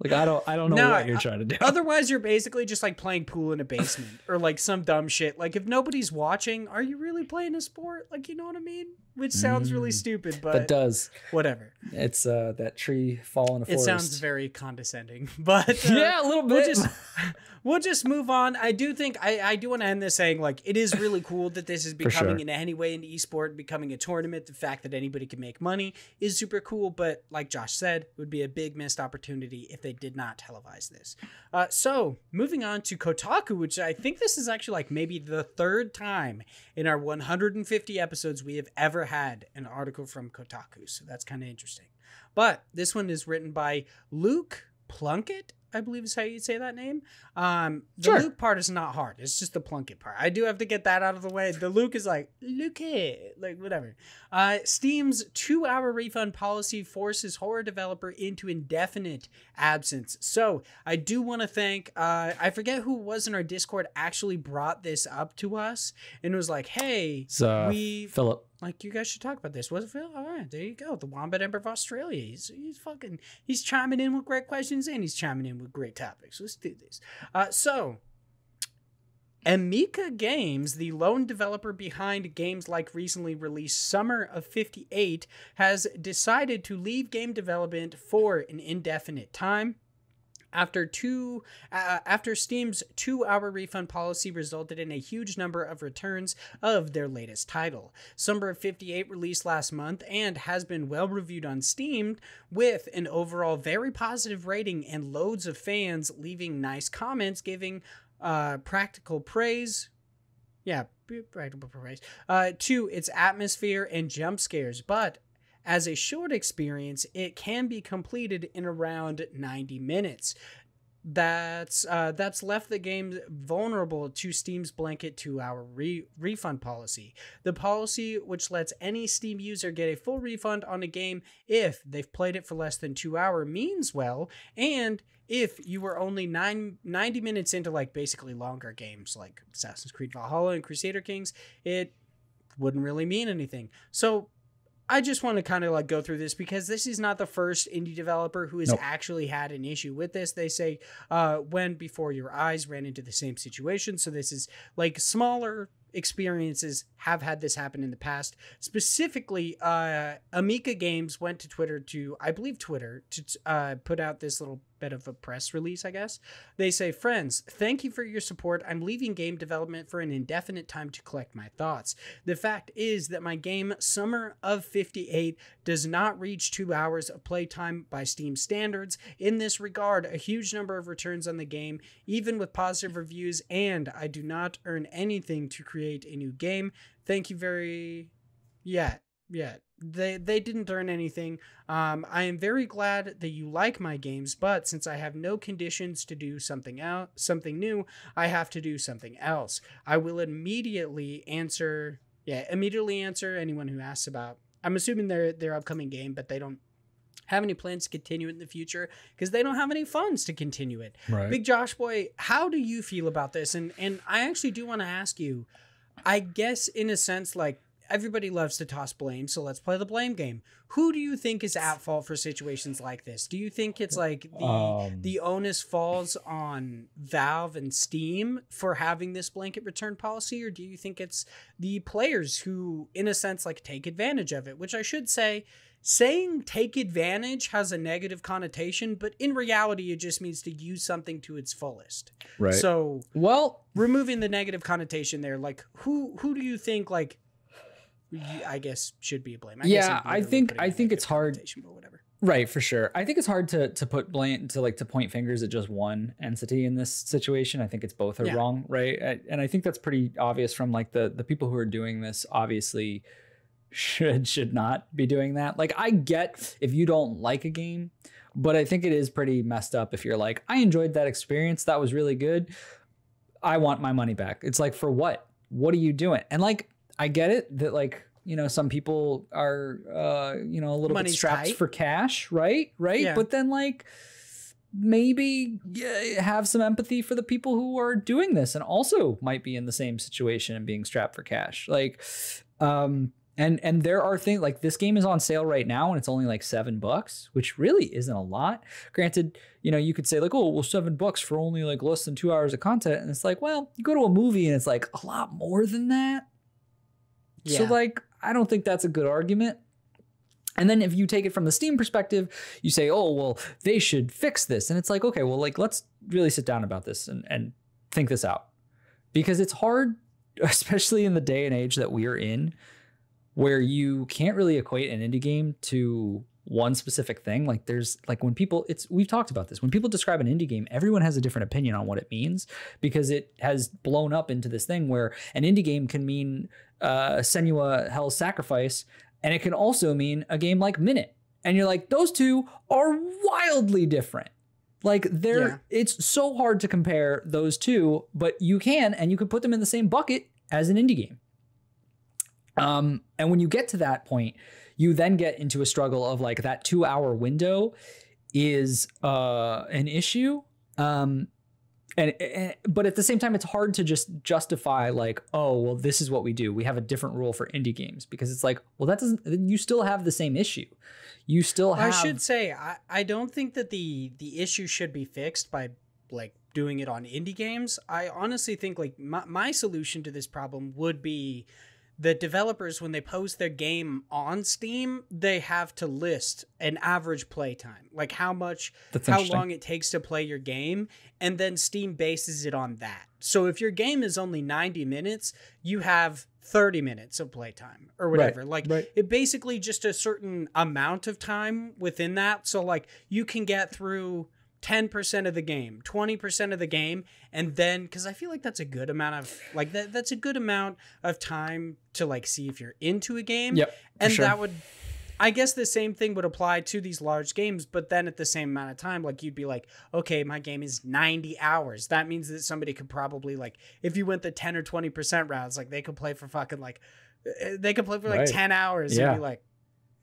Like I don't, I don't know No, what you're trying to do. Otherwise, you're basically just like playing pool in a basement or like some dumb shit. Like, if nobody's watching, are you really playing a sport? Like, you know what I mean? Which sounds really Mm. stupid, that but does. whatever. It's uh that tree fall in a It forest. sounds very condescending, but uh, yeah, a little we'll bit. just we'll just move on. I do think I, I do want to end this saying like it is really cool that this is For sure. becoming in any way an esport, becoming a tournament. The fact that anybody can make money is super cool. But like Josh said, it would be a big missed opportunity if they did not televise this. Uh, so moving on to Kotaku, which I think this is actually like maybe the third time in our 150 episodes we have ever had an article from Kotaku. So that's kind of interesting. But this one is written by Luke Plunkett, I believe is how you say that name. Um, the Sure. Luke part is not hard. It's just the Plunkett part. I do have to get that out of the way. The Luke is like Luke, like whatever. Uh, Steam's two-hour refund policy forces horror developer into indefinite absence. So I do want to thank. Uh, I forget who was in our Discord actually brought this up to us and was like, "Hey, It's, uh, we Philip. Like you guys should talk about this. Was it? All right, there you go. The Wombat Emperor of Australia. He's he's fucking he's chiming in with great questions and he's chiming in with great topics. Let's do this. Uh, so Amika Games, the lone developer behind games like recently released Summer of 58, has decided to leave game development for an indefinite time. After two, uh, after Steam's two-hour refund policy resulted in a huge number of returns of their latest title, Summer of '58 released last month and has been well reviewed on Steam, with an overall very positive rating and loads of fans leaving nice comments, giving uh, practical praise. Yeah, practical praise uh, to its atmosphere and jump scares, but as a short experience, it can be completed in around 90 minutes. that's uh, that's left the game vulnerable to Steam's blanket two-hour re- refund policy. The policy which lets any Steam user get a full refund on a game if they've played it for less than two hours means well, and if you were only nine, 90 minutes into like basically longer games like Assassin's Creed Valhalla and Crusader Kings, it wouldn't really mean anything. So I just want to kind of like go through this because this is not the first indie developer who has Nope. actually had an issue with this. They say uh, when before your eyes ran into the same situation. So this is like smaller experiences have had this happen in the past. Specifically, uh, Amika Games went to Twitter to, I believe Twitter, to uh, put out this little bit of a press release, I guess. They say, Friends, thank you for your support. I'm leaving game development for an indefinite time to collect my thoughts. The fact is that my game, Summer of 58, does not reach two hours of playtime by Steam standards. In this regard, a huge number of returns on the game, even with positive reviews, and I do not earn anything to create a new game. Thank you very. Yeah, yeah. They they didn't earn anything. Um, I am very glad that you like my games, but since I have no conditions to do something out something new, I have to do something else. I will immediately answer. Yeah, immediately answer anyone who asks about. I'm assuming their their upcoming game, but they don't have any plans to continue it in the future because they don't have any funds to continue it. Right. Big Josh boy, how do you feel about this? And and I actually do want to ask you. I guess in a sense, like everybody loves to toss blame, so let's play the blame game. Who do you think is at fault for situations like this? Do you think it's like the Um, the onus falls on Valve and Steam for having this blanket return policy, or do you think it's the players who, in a sense, like take advantage of it? Which I should say, saying take advantage has a negative connotation, but in reality, it just means to use something to its fullest. right. So well, removing the negative connotation there, like who who do you think like? I guess should be a blame. I Yeah, I think- putting think it's hard- But whatever. Right, for sure. I think it's hard to to put blame to like to point fingers at just one entity in this situation. I think it's both are Yeah. wrong, right? I- And I think that's pretty obvious from like the the people who are doing this. Obviously, should should not be doing that. Like I get if you don't like a game, but I think it is pretty messed up if you're like I enjoyed that experience. That was really good. I want my money back. It's like for what? What are you doing? And like I get it that like you know some people are uh you know a little Money's bit strapped tight. for cash, right? Right? Yeah. But then like maybe have some empathy for the people who are doing this and also might be in the same situation and being strapped for cash. Like um and and there are things like this game is on sale right now and it's only like seven bucks which really isn't a lot granted you know you could say like oh well seven bucks for only like less than two hours of content and it's like well you go to a movie and it's like a lot more than that so like i don't think that's a good argument. And then if you take it from the steam perspective you say oh well they should fix this. And it's like okay well like let's really sit down about this and, and think this out. Because it's hard especially in the day and age that we're in where you can't really equate an indie game to one specific thing like there's like when people it's we've talked about this. When people describe an indie game everyone has a different opinion on what it means because it has blown up into this thing where an indie game can mean uh senua hell's sacrifice and it can also mean a game like minute. And you're like those two are wildly different. Like they're Yeah. it's so hard to compare those two but you can and you can put them in the same bucket as an indie game. Um, and when you get to that point, you then get into a struggle of like that two hour window is uh, an issue. Um, and, and but at the same time, it's hard to just justify like, oh, well, this is what we do. We have a different rule for indie games because it's like, well, that doesn't. You still have the same issue. You still I should say I, I don't think that the the issue should be fixed by like doing it on indie games. I honestly think like my, my solution to this problem would be that developers when they post their game on Steam, they have to list an average play time, like how much That's how long it takes to play your game, and then Steam bases it on that. So if your game is only 90 minutes, you have 30 minutes of playtime or whatever. Like right. it basically just a certain amount of time within that. So like you can get through 10% of the game, 20% of the game, and then because I feel like that's a good amount of like that that's a good amount of time to like see if you're into a game. Yep. And sure. that would I guess the same thing would apply to these large games, but then at the same amount of time, like you'd be like, okay, my game is 90 hours. That means that somebody could probably like, if you went the 10 or 20% rounds, like they could play for fucking like, uh, they could play for like Right. 10 hours Yeah. and be like,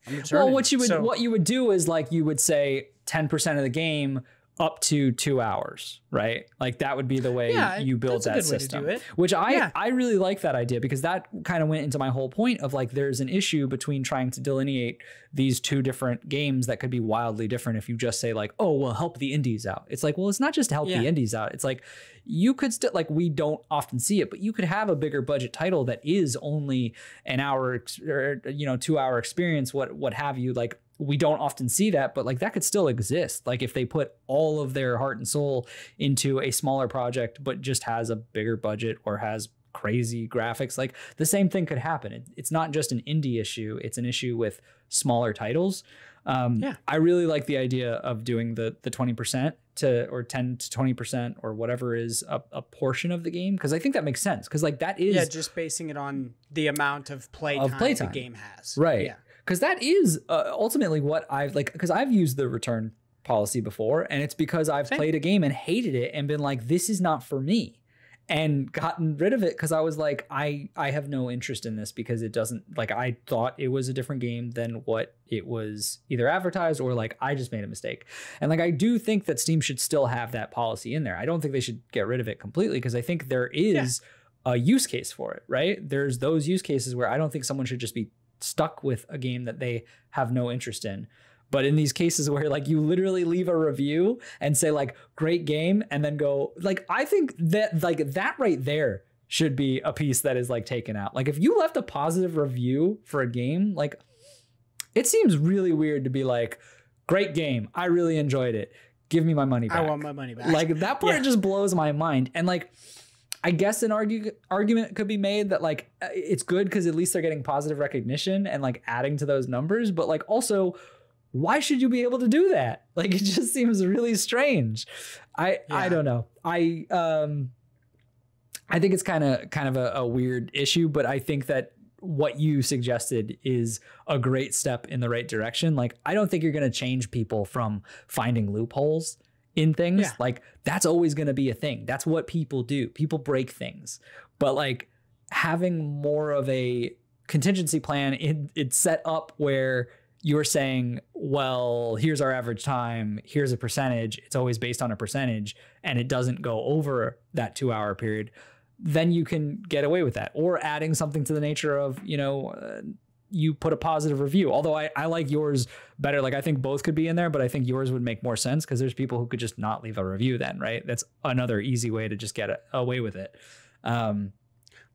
I'm Well, what you would So- what you would do is like you would say ten percent of the game up to two hours, right? Like that would be the way Yeah, you build that good way to system. Which I Yeah. I really like that idea because that kind of went into my whole point of like there's an issue between trying to delineate these two different games that could be wildly different if you just say like, oh well, help the indies out. It's like, well, it's not just help Yeah. the indies out. It's like you could still like we don't often see it, but you could have a bigger budget title that is only an hour ex- or you know two hour experience, what what have you. Like we don't often see that, but like that could still exist. Like if they put all of their heart and soul into a smaller project, but just has a bigger budget or has crazy graphics, like the same thing could happen. It, it's not just an indie issue; it's an issue with smaller titles. Um, Yeah. I really like the idea of doing the the twenty percent to or ten to twenty percent or whatever is a, a portion of the game because I think that makes sense because like that is yeah, just basing it on the amount of playtime, Of playtime. the game has. Right. Yeah. Because that is uh, ultimately what I've like, because I've used the return policy before, and it's because I've Same. played a game and hated it and been like, this is not for me, and gotten rid of it because I was like, I I have no interest in this because it doesn't like I thought it was a different game than what it was either advertised or like I just made a mistake. And like I do think that Steam should still have that policy in there. I don't think they should get rid of it completely because I think there is a use case for it, right? There's those use cases where I don't think someone should just be stuck with a game that they have no interest in. But in these cases where like you literally leave a review and say like great game and then go like I think that like that right there should be a piece that is like taken out. Like if you left a positive review for a game, like it seems really weird to be like great game. I really enjoyed it. Give me my money back I want my money back. like that part Yeah. just blows my mind and like i guess an argue, argument could be made that like uh, it's good because at least they're getting positive recognition and like adding to those numbers but like also why should you be able to do that? Like it just seems really strange. I i don't know. I um i think it's kind of kind of a, a weird issue but i think that what you suggested is a great step in the right direction. Like i don't think you're going to change people from finding loopholes in things Yeah. like that's always going to be a thing. That's what people do. People break things. But like having more of a contingency plan it, it's set up where you're saying well here's our average time. Here's a percentage. It's always based on a percentage and it doesn't go over that two hour period. Then you can get away with that. Or adding something to the nature of you know uh, you put a positive review. Although I, I like yours better. Like i think both could be in there but i think yours would make more sense because there's people who could just not leave a review then right? That's another easy way to just get a, away with it. Um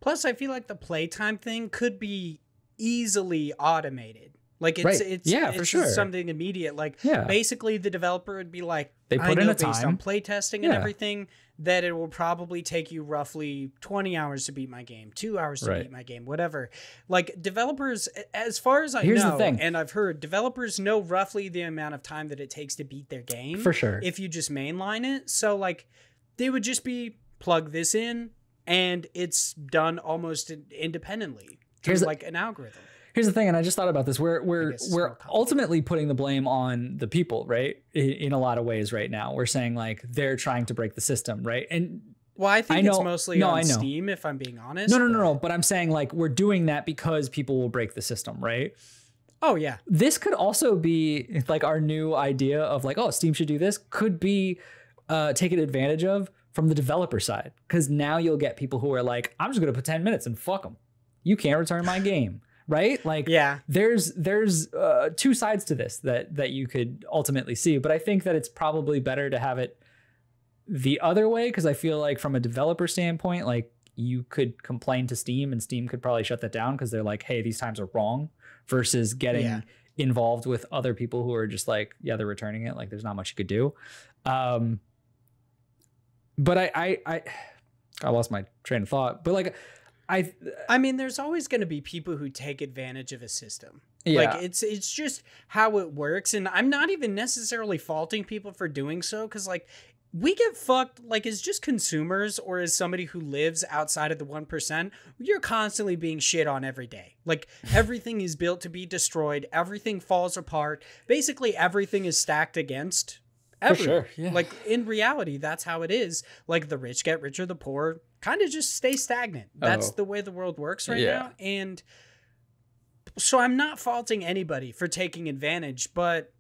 Plus, I feel like the playtime thing could be easily automated. Like it's Right. it's Yeah, it's for sure. something immediate. Like yeah basically, the developer would be like, They I put in know a based time. on playtesting and everything that it will probably take you roughly 20 hours to beat my game, two hours to Right. beat my game, whatever. Like developers, as far as I Here's know, thing. and I've heard, developers know roughly the amount of time that it takes to beat their game for sure if you just mainline it. So like they would just be plug this in and it's done almost independently Here's like an algorithm. Here's the thing, and I just thought about this. We're we're we're ultimately putting the blame on the people, right? In, in a lot of ways, right now, we're saying like they're trying to break the system, right? And Well, I think I it's mostly no, on I know. Steam if I'm being honest. no, no, no, but- no. But I'm saying like we're doing that because people will break the system, right? Oh yeah. This could also be like our new idea of like, oh, Steam should do this. Could be uh, taken advantage of from the developer side because now you'll get people who are like, I'm just gonna put 10 minutes and fuck them. You can't return my game, right? Like, Yeah. there's there's uh, two sides to this that that you could ultimately see but i think that it's probably better to have it the other way because i feel like from a developer standpoint like you could complain to steam and steam could probably shut that down because they're like hey these times are wrong versus getting Yeah. involved with other people who are just like yeah they're returning it like there's not much you could do um but i i i, I lost my train of thought but like i I mean, there's always going to be people who take advantage of a system. yeah Like it's it's just how it works, and I'm not even necessarily faulting people for doing so because like we get fucked like as just consumers or as somebody who lives outside of the 1% you're constantly being shit on every day like everything is built to be destroyed everything falls apart basically everything is stacked against everyone. sure, yeah. like in reality that's how it is like the rich get richer the poor kind of just stay stagnant that's Oh. the way the world works right Yeah. now and so i'm not faulting anybody for taking advantage but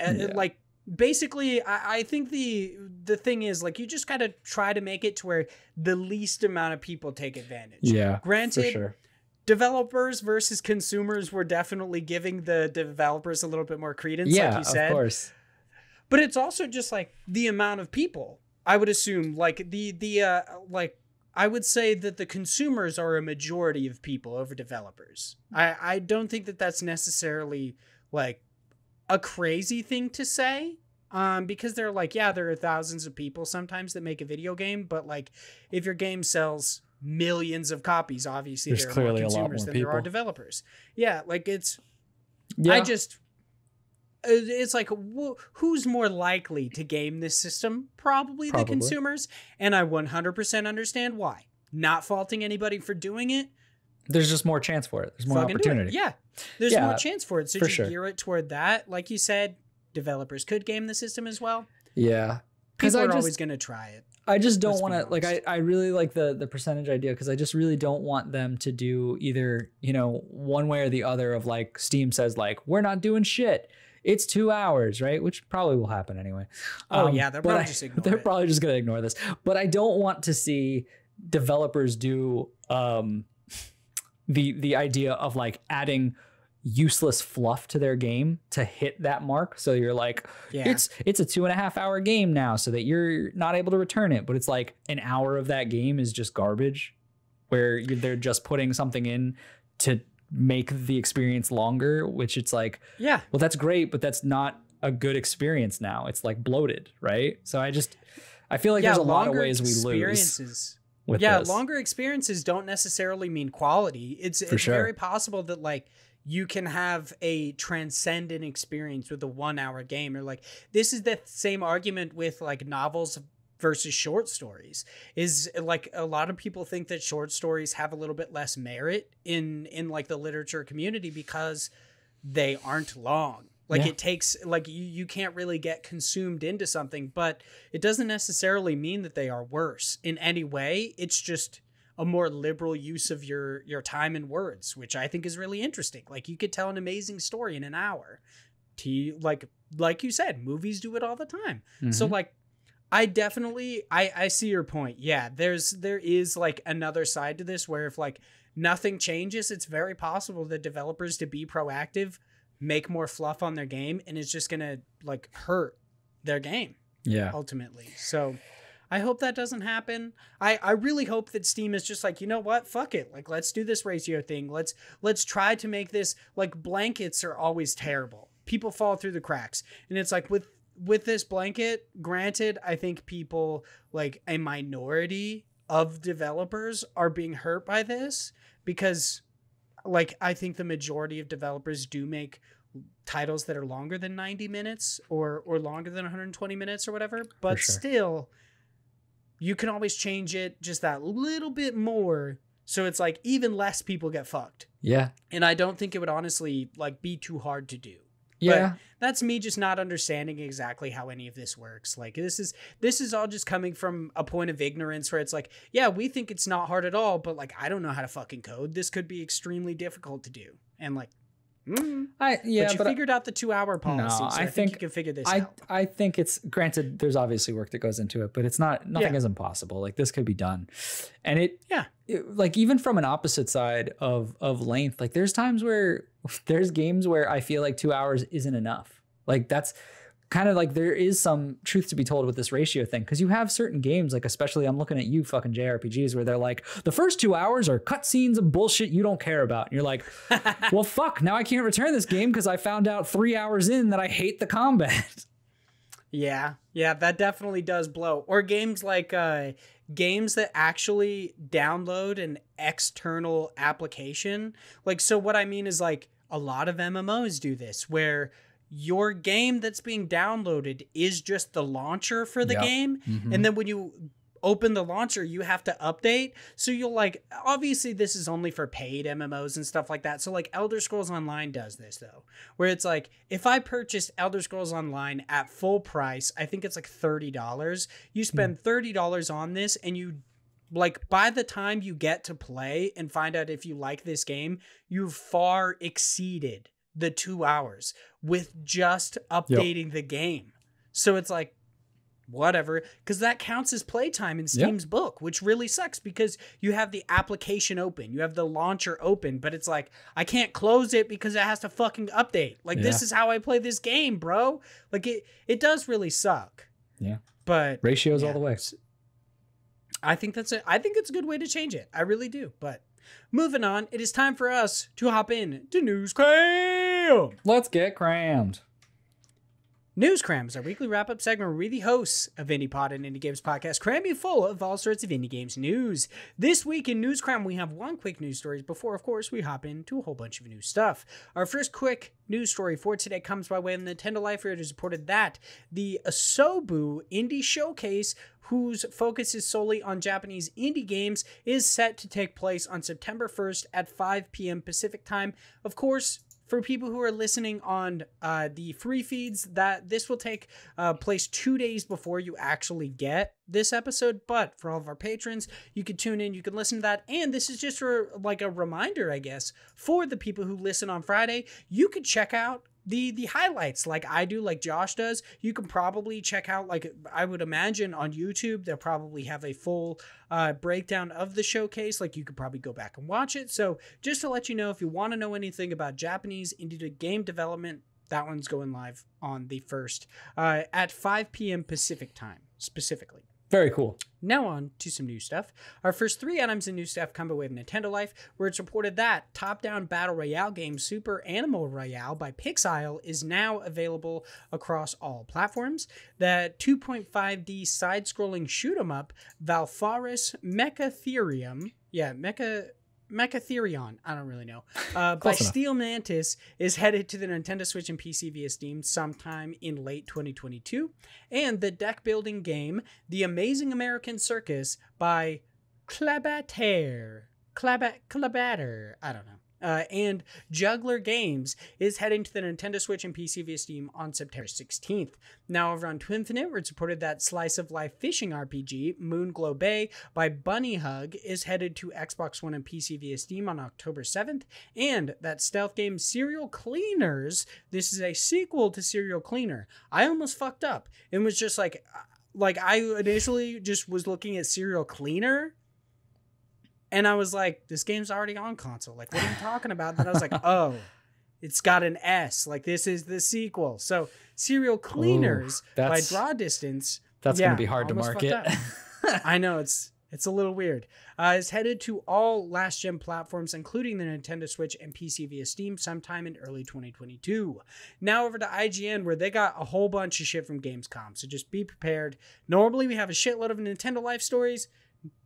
uh, Yeah. like basically I, I think the the thing is like you just gotta try to make it to where the least amount of people take advantage Yeah. granted For sure. developers versus consumers were definitely giving the developers a little bit more credence Yeah, like you said of course. but it's also just like the amount of people i would assume like the the uh like i would say that the consumers are a majority of people over developers. I i don't think that that's necessarily like a crazy thing to say um because they're like yeah there are thousands of people sometimes that make a video game but like if your game sells millions of copies obviously There's there are clearly more a lot consumers more than there are developers. Yeah like it's Yeah. I just it's like wh- who's more likely to game this system? Probably, the consumers, and I 100% understand why. Not faulting anybody for doing it. There's just more chance for it. There's more fucking opportunity. Yeah, there's Yeah, more chance for it. So for just sure. gear it toward that. Like you said, developers could game the system as well. Yeah. Because People I are always going to try it. I just don't want to like I. I really like the the percentage idea because I just really don't want them to do either you know one way or the other of like Steam says like we're not doing shit it's two hours right? Which probably will happen anyway. Oh, Um, yeah, but probably I- just ignore they're it. probably just gonna ignore this. But I don't want to see developers do um the the idea of like adding useless fluff to their game to hit that mark. So you're like Yeah. it's it's a two and a half hour game now so that you're not able to return it. But it's like an hour of that game is just garbage where you, they're just putting something in to make the experience longer which it's like yeah. well that's great but that's not a good experience now it's like bloated right so i just i feel like yeah, there's a lot of ways we lose experiences. with yeah, this longer experiences don't necessarily mean quality. It's it's sure. very possible that like you can have a transcendent experience with a one hour game or like this is the same argument with like novels versus short stories is like a lot of people think that short stories have a little bit less merit in in like the literature community because they aren't long. Like Yeah. it takes like you, you can't really get consumed into something but it doesn't necessarily mean that they are worse in any way. It's just a more liberal use of your your time and words which i think is really interesting. Like you could tell an amazing story in an hour. To like like you said movies do it all the time. So Mhm. like i definitely i i see your point yeah there's there is like another side to this where if like nothing changes it's very possible that developers to be proactive make more fluff on their game and it's just gonna like hurt their game yeah ultimately. So I hope that doesn't happen. I, I really hope that Steam is just like, you know what? Fuck it. Like let's do this ratio thing. Let's let's try to make this like blankets are always terrible. People fall through the cracks. And it's like with with this blanket, granted, I think people like a minority of developers are being hurt by this because like I think the majority of developers do make titles that are longer than 90 minutes or or longer than 120 minutes or whatever but sure. still you can always change it just that little bit more so it's like even less people get fucked. Yeah. And i don't think it would honestly like be too hard to do yeah. that's me just not understanding exactly how any of this works. Like this is this is all just coming from a point of ignorance where it's like yeah we think it's not hard at all but like i don't know how to fucking code. This could be extremely difficult to do. And like mm, i yeah but you but I- figured out the two hour policy so I i, think, think you can figure this I out I think it's granted. There's obviously work that goes into it, but it's not nothing Yeah. is impossible. Like this could be done, and it Yeah. it- like even from an opposite side of of length, like there's times where there's games where I feel like two hours isn't enough. Like that's kind of like there is some truth to be told with this ratio thing because you have certain games like especially I'm looking at you fucking JRPGs where they're like the first two hours are cutscenes of bullshit you don't care about and you're like well fuck now I can't return this game because I found out three hours in that I hate the combat. Yeah, yeah, that definitely does blow. Or games like uh games that actually download an external application. Like so what I mean is like a lot of MMOs do this where your game that's being downloaded is just the launcher for the Yep. game. Mhm. And then when you open the launcher, you have to update. So you'll like, obviously, this is only for paid MMOs and stuff like that. So, like, Elder Scrolls Online does this though, where it's like, if I purchased Elder Scrolls Online at full price, I think it's like $30. You spend $30 on this and you like by the time you get to play and find out if you like this game, you've far exceeded the two hours with just updating the game. So it's like, whatever, because that counts as playtime in Yep. Steam's book, which really sucks because you have the application open, you have the launcher open, but it's like, I can't close it because it has to fucking update. Like, this is how I play this game, bro. Like, it, it does really suck. Yeah. But Ratios Yeah. all the way. I think that's a I think it's a good way to change it. I really do. But moving on, it is time for us to hop in to News Let's get crammed. News Cram is our weekly wrap up segment where we, the hosts of Indie Pod and Indie Games Podcast, cram you full of all sorts of indie games news. This week in News Cram, we have one quick news story before, of course, we hop into a whole bunch of new stuff. Our first quick news story for today comes by way of Nintendo Life, is reported that the Asobu Indie Showcase, whose focus is solely on Japanese indie games, is set to take place on September 1st at 5 p.m. Pacific time. Of course, for people who are listening on uh, the free feeds, that this will take uh, place two days before you actually get this episode. But for all of our patrons, you can tune in, you can listen to that, and this is just for like a reminder, I guess, for the people who listen on Friday. You could check out the the highlights like I do, like Josh does. You can probably check out like I would imagine on YouTube they'll probably have a full uh, breakdown of the showcase. Like you could probably go back and watch it. So just to let you know, if you want to know anything about Japanese indie game development, that one's going live on the first uh, at 5 p.m. Pacific time specifically. Very cool. Now on to some new stuff. Our first three items in new stuff come by Nintendo Life, where it's reported that top-down battle royale game Super Animal Royale by Pixile is now available across all platforms. The 2.5D side-scrolling shoot 'em up Valfaris Mechatherium, yeah, Mecha Mechatherion, I don't really know, uh, by enough. Steel Mantis is headed to the Nintendo Switch and PC via Steam sometime in late 2022. And the deck building game, The Amazing American Circus by Klabater. Clabat Klabater. I don't know. Uh, and Juggler Games is heading to the Nintendo Switch and PC via Steam on September 16th. Now, over on Twinfinite, where it's reported that slice of life fishing RPG, Moonglow Bay by Bunnyhug, is headed to Xbox One and PC via Steam on October 7th. And that stealth game Serial Cleaners, this is a sequel to Serial Cleaner. I almost fucked up and was just like, like I initially just was looking at Serial Cleaner and I was like, this game's already on console. Like, what are you talking about? Then I was like, oh, it's got an S. Like, this is the sequel. So, Serial Cleaners by that's- Draw Distance. That's Yeah, gonna be hard to market. I know it's it's a little weird. Uh, is headed to all last gen platforms, including the Nintendo Switch and PC via Steam, sometime in early 2022. Now over to IGN, where they got a whole bunch of shit from Gamescom. So just be prepared. Normally we have a shitload of Nintendo Life stories.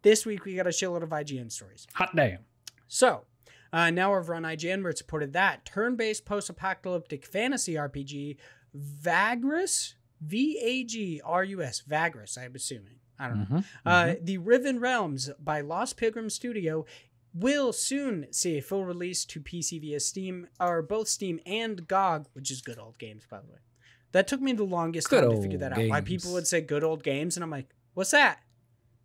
This week we got a shitload of IGN stories. Hot damn. So, uh, now over on IGN, where it's supported that turn based post apocalyptic fantasy RPG Vagrus, V A G R U S, Vagrus, I'm assuming. I don't know. Mhm, Uh, mhm. the Riven Realms by Lost Pilgrim Studio will soon see a full release to PC via Steam, or both Steam and GOG, which is good old games, by the way. That took me the longest Good time to figure that out. Why people would say good old games, and I'm like, what's that?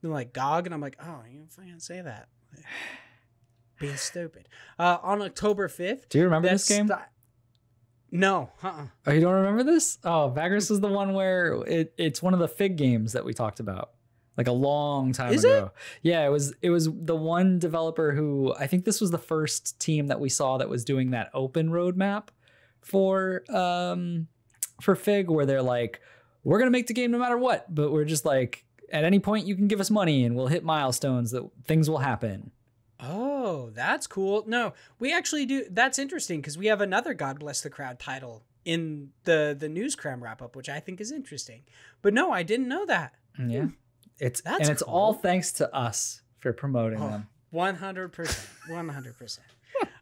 And like GOG, and I'm like, oh, you fucking say that. Being stupid. Uh, on October 5th, Do you remember this game? the- no, uh-uh. Oh, you don't remember this? Oh, Vagrus is the one where it, it's one of the Fig games that we talked about like a long time Is it? ago. Yeah, it was it was the one developer who I think this was the first team that we saw that was doing that open roadmap for um for Fig where they're like we're going to make the game no matter what, but we're just like at any point you can give us money and we'll hit milestones that things will happen. Oh, that's cool. No, we actually do. That's interesting because we have another God Bless the Crowd title in the the news cram wrap up, which I think is interesting. But no, I didn't know that. Mm, yeah. It's That's and it's all thanks to us for promoting Oh, them. One hundred percent, one hundred percent.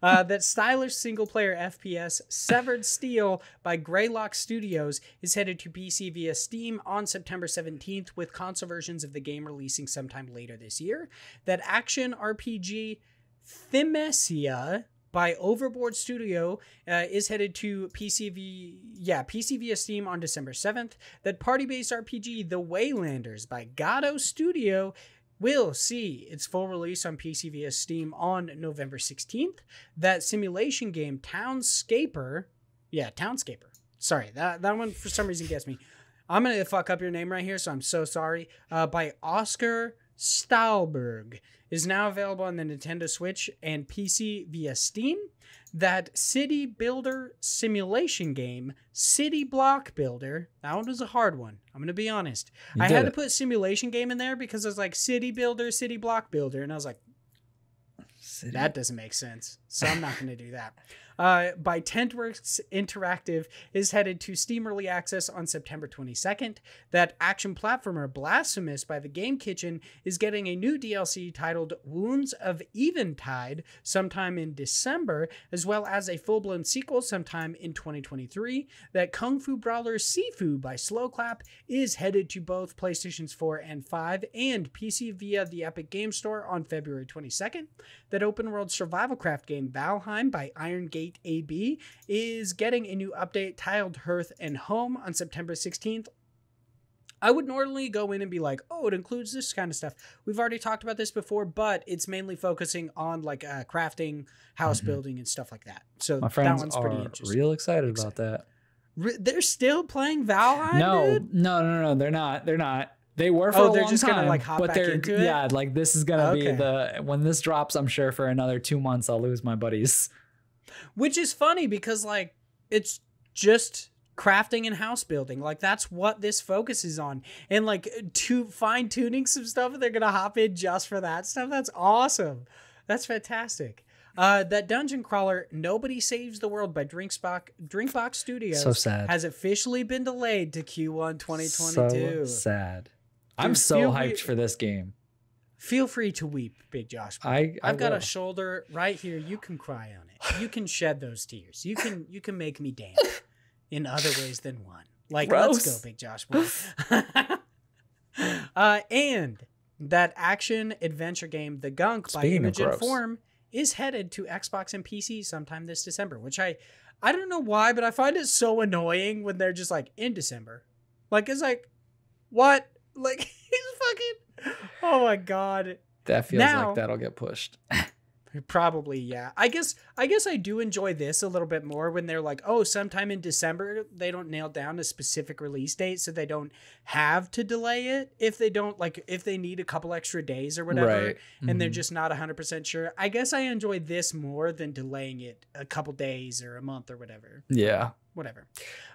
Uh, that stylish single player FPS Severed Steel by Greylock Studios is headed to PC via Steam on September 17th, with console versions of the game releasing sometime later this year. That action RPG Thymesia by Overboard Studio uh, is headed to PC v yeah PC via Steam on December 7th. That party-based RPG The Waylanders by Gato Studio will see its full release on PC via Steam on November 16th. That simulation game Townscaper, yeah, Townscaper. Sorry, that that one for some reason gets me. I'm gonna fuck up your name right here, so I'm so sorry. Uh, by Oskar Stålberg is now available on the Nintendo Switch and PC via Steam. That city builder simulation game, City Block Builder, that one was a hard one. I'm going to be honest. You I had to put simulation game in there because I was like city builder, city block builder. And I was like, that doesn't make sense. So I'm not going to do that. Uh, by Tentworks Interactive is headed to Steam Early Access on September 22nd. That action platformer Blasphemous by the Game Kitchen is getting a new DLC titled Wounds of Eventide sometime in December, as well as a full blown sequel sometime in 2023. That Kung Fu Brawler Sifu by Sloclap is headed to both PlayStations 4 and 5 and PC via the Epic Game Store on February 22nd. That open world survival craft game Valheim by Iron Gate AB is getting a new update titled Hearth and Home on September 16th. I would normally go in and be like, oh, it includes this kind of stuff. We've already talked about this before, but it's mainly focusing on like uh, crafting, house Mhm. building, and stuff like that. So My that one's are pretty interesting. real excited about that. Re- they're still playing Valheim, no, dude? no, no, no, they're not. They're not. They were for Oh, a they're long just gonna, time, like, hop but back they're into it? yeah, like this is gonna Okay. be the when this drops. I'm sure for another two months I'll lose my buddies. Which is funny because like it's just crafting and house building. Like that's what this focuses on. And like to fine tuning some stuff they're gonna hop in just for that stuff. That's awesome. That's fantastic. Uh that dungeon crawler nobody saves the world by drinkbox drinkbox studios So sad. has officially been delayed to q1 2022 So sad. I'm so hyped we- for this game. Feel free to weep big josh I, I I've got will. a shoulder right here. You can cry on it. You can shed those tears. You can you can make me dance in other ways than one. Like let's go, big Josh uh, and that action adventure game, The Gunk by Speaking of Imogen. Form, is headed to Xbox and PC sometime this December. Which I I don't know why, but I find it so annoying when they're just like in December. Like it's like what? Like he's fucking. Oh my god. that feels now- like that'll get pushed. Probably, yeah. I guess I guess I do enjoy this a little bit more when they're like, oh, sometime in December they don't nail down a specific release date, so they don't have to delay it if they don't like if they need a couple extra days or whatever, Right. and they're Mhm. just not hundred percent sure. I guess I enjoy this more than delaying it a couple days or a month or whatever yeah. Whatever.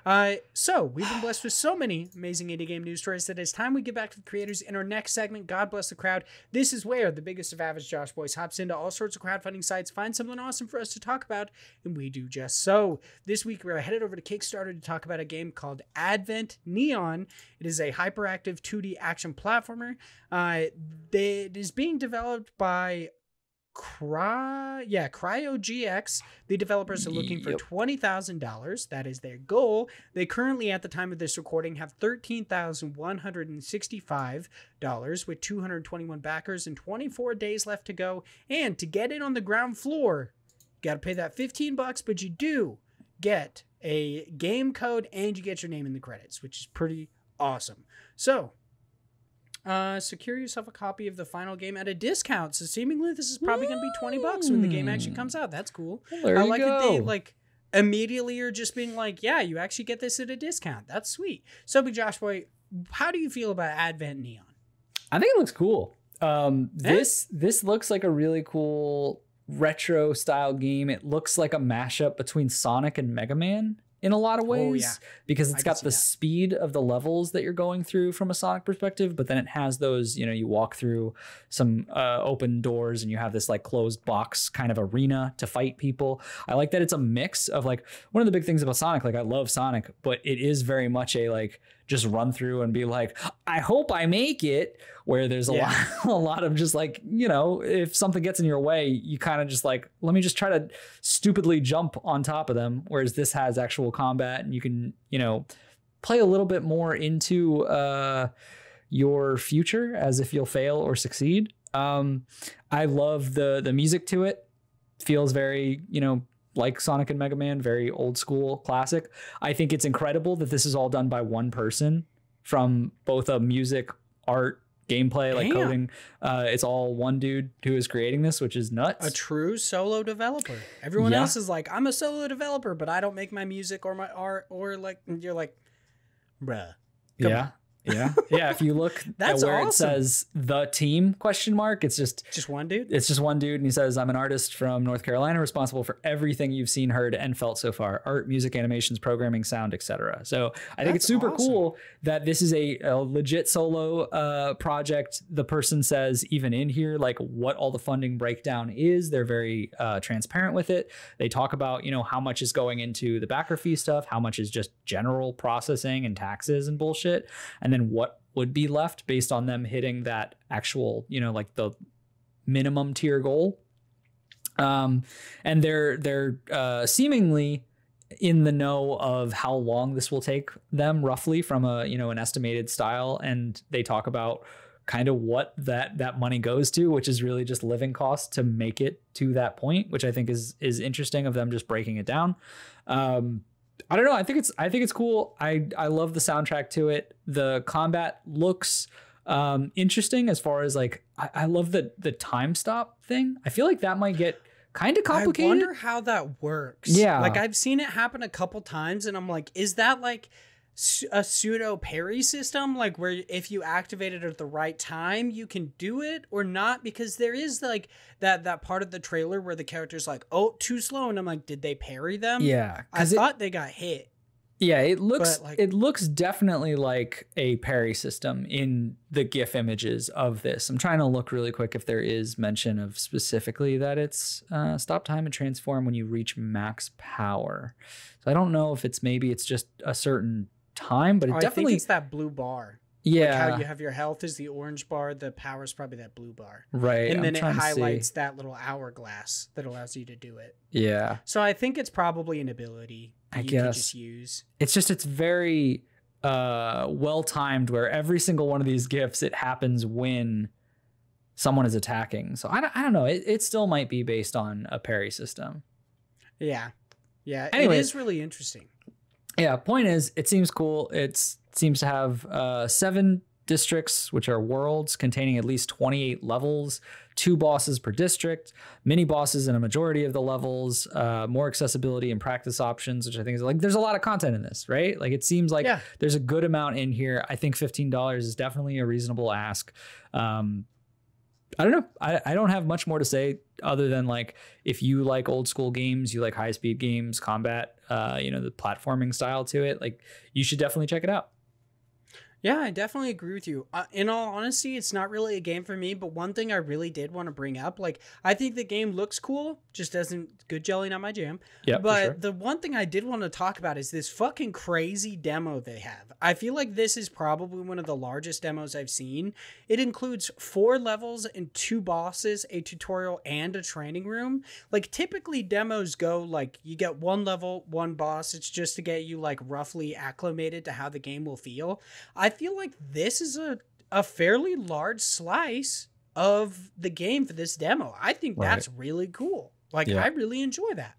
Uh, so we've been blessed with so many amazing indie game news stories that it's time we get back to the creators in our next segment. God bless the crowd. This is where the biggest of average Josh boys hops into all sorts of crowdfunding sites, finds something awesome for us to talk about, and we do just so. This week we're headed over to Kickstarter to talk about a game called Advent Neon. It is a hyperactive 2D action platformer. Uh, it is being developed by Cry, yeah, CryoGX. The developers are looking for Yep. twenty thousand dollars. That is their goal. They currently, at the time of this recording, have thirteen thousand one hundred and sixty-five dollars with two hundred twenty-one backers and twenty-four days left to go. And to get in on the ground floor, you got to pay that fifteen bucks, but you do get a game code and you get your name in the credits, which is pretty awesome. So, uh, secure yourself a copy of the final game at a discount. So seemingly this is probably going to be 20 bucks when the game actually Mm. comes out. That's cool. There I you like go. that they like immediately are just being like, yeah, you actually get this at a discount. That's sweet. So big Josh boy, how do you feel about Advent Neon? I think it looks cool. Um, Eh? this this looks like a really cool retro style game. It looks like a mashup between Sonic and Mega Man in a lot of ways Oh, yeah. because I it's can got the that. speed of the levels that you're going through from a Sonic perspective, but then it has those, you know, you walk through some uh, open doors and you have this like closed box kind of arena to fight people. I like that it's a mix of like one of the big things about Sonic, like I love Sonic, but it is very much a like just run through and be like, I hope I make it. Where there's a Yeah. lot, a lot of just like, you know, if something gets in your way, you kind of just like, let me just try to stupidly jump on top of them. Whereas this has actual combat and you can, you know, play a little bit more into uh, your future as if you'll fail or succeed. Um, I love the the music to it. Feels very, you know, like Sonic and Mega Man, very old school classic. I think it's incredible that this is all done by one person from both a music, art, gameplay, like coding. Uh, it's all one dude who is creating this, which is nuts. a true solo developer. Everyone Yeah. else is like, I'm a solo developer, but I don't make my music or my art or like you're like, bruh. Yeah. Yeah. Yeah. If you look That's at where it says the team question mark, it's just Just one dude? it's just one dude and he says i'm an artist from north carolina responsible for everything you've seen heard and felt so far art music animations programming sound etc so i think it's super awesome. cool that this is a, a legit solo uh, project the person says even in here like what all the funding breakdown is they're very uh, transparent with it they talk about you know how much is going into the backer fee stuff how much is just general processing and taxes and bullshit and then what would be left based on them hitting that actual you know like the minimum tier goal. Um, and they're they're uh, seemingly in the know of how long this will take them roughly from a you know an estimated style, and they talk about kind of what that that money goes to, which is really just living costs to make it to that point, which I think is is interesting of them just breaking it down. Um, I don't know. I think it's I think it's cool. I I love the soundtrack to it. The combat looks um interesting as far as like I, I love the the time stop thing. I feel like that might get kind of complicated. I wonder how that works. Yeah. Like I've seen it happen a couple times and I'm like, is that like a pseudo parry system? Like where if you activate it at the right time, you can do it or not? Because there is like that that part of the trailer where the character's like, oh, too slow. And I'm like, did they parry them? yeah, I it- thought they got hit. Yeah, it looks like- it looks definitely like a parry system in the GIF images of this. I'm trying to look really quick if there is mention of specifically that it's uh, stop time and transform when you reach max power. So I don't know if it's maybe it's just a certain time, but it Oh, definitely it's that blue bar. yeah Like how you have your health is the orange bar, the power is probably that blue bar. right. And I'm then it trying to see. highlights that little hourglass that allows you to do it. Yeah, So I think it's probably an ability I you can guess. just use. it's just it's very uh well timed where every single one of these gifts it happens when someone is attacking so i don't, I don't know it, it still might be based on a parry system Yeah. Yeah. Anyways. it is really interesting. Yeah point is it seems cool it's seems to have uh seven districts which are worlds containing at least 28 levels two bosses per district mini bosses in a majority of the levels uh more accessibility and practice options which i think is like there's a lot of content in this right like it seems like yeah. there's a good amount in here. I think $15 is definitely a reasonable ask. Um, I don't know. I, I don't have much more to say other than like if you like old school games, you like high speed games, combat, uh, you know, the platforming style to it, like you should definitely check it out. Yeah, I definitely agree with you. Uh, in all honesty, it's not really a game for me, but one thing I really did want to bring up, like I think the game looks cool, just doesn't good jelly not my jam. Yeah, But the one thing I did want to talk about is this fucking crazy demo they have. I feel like this is probably one of the largest demos I've seen. It includes four levels and two bosses, a tutorial, and a training room. Like typically demos go like you get one level, one boss. It's just to get you like roughly acclimated to how the game will feel. I feel like this is a a fairly large slice of the game for this demo. I think Right. that's really cool. Like Yeah. I really enjoy that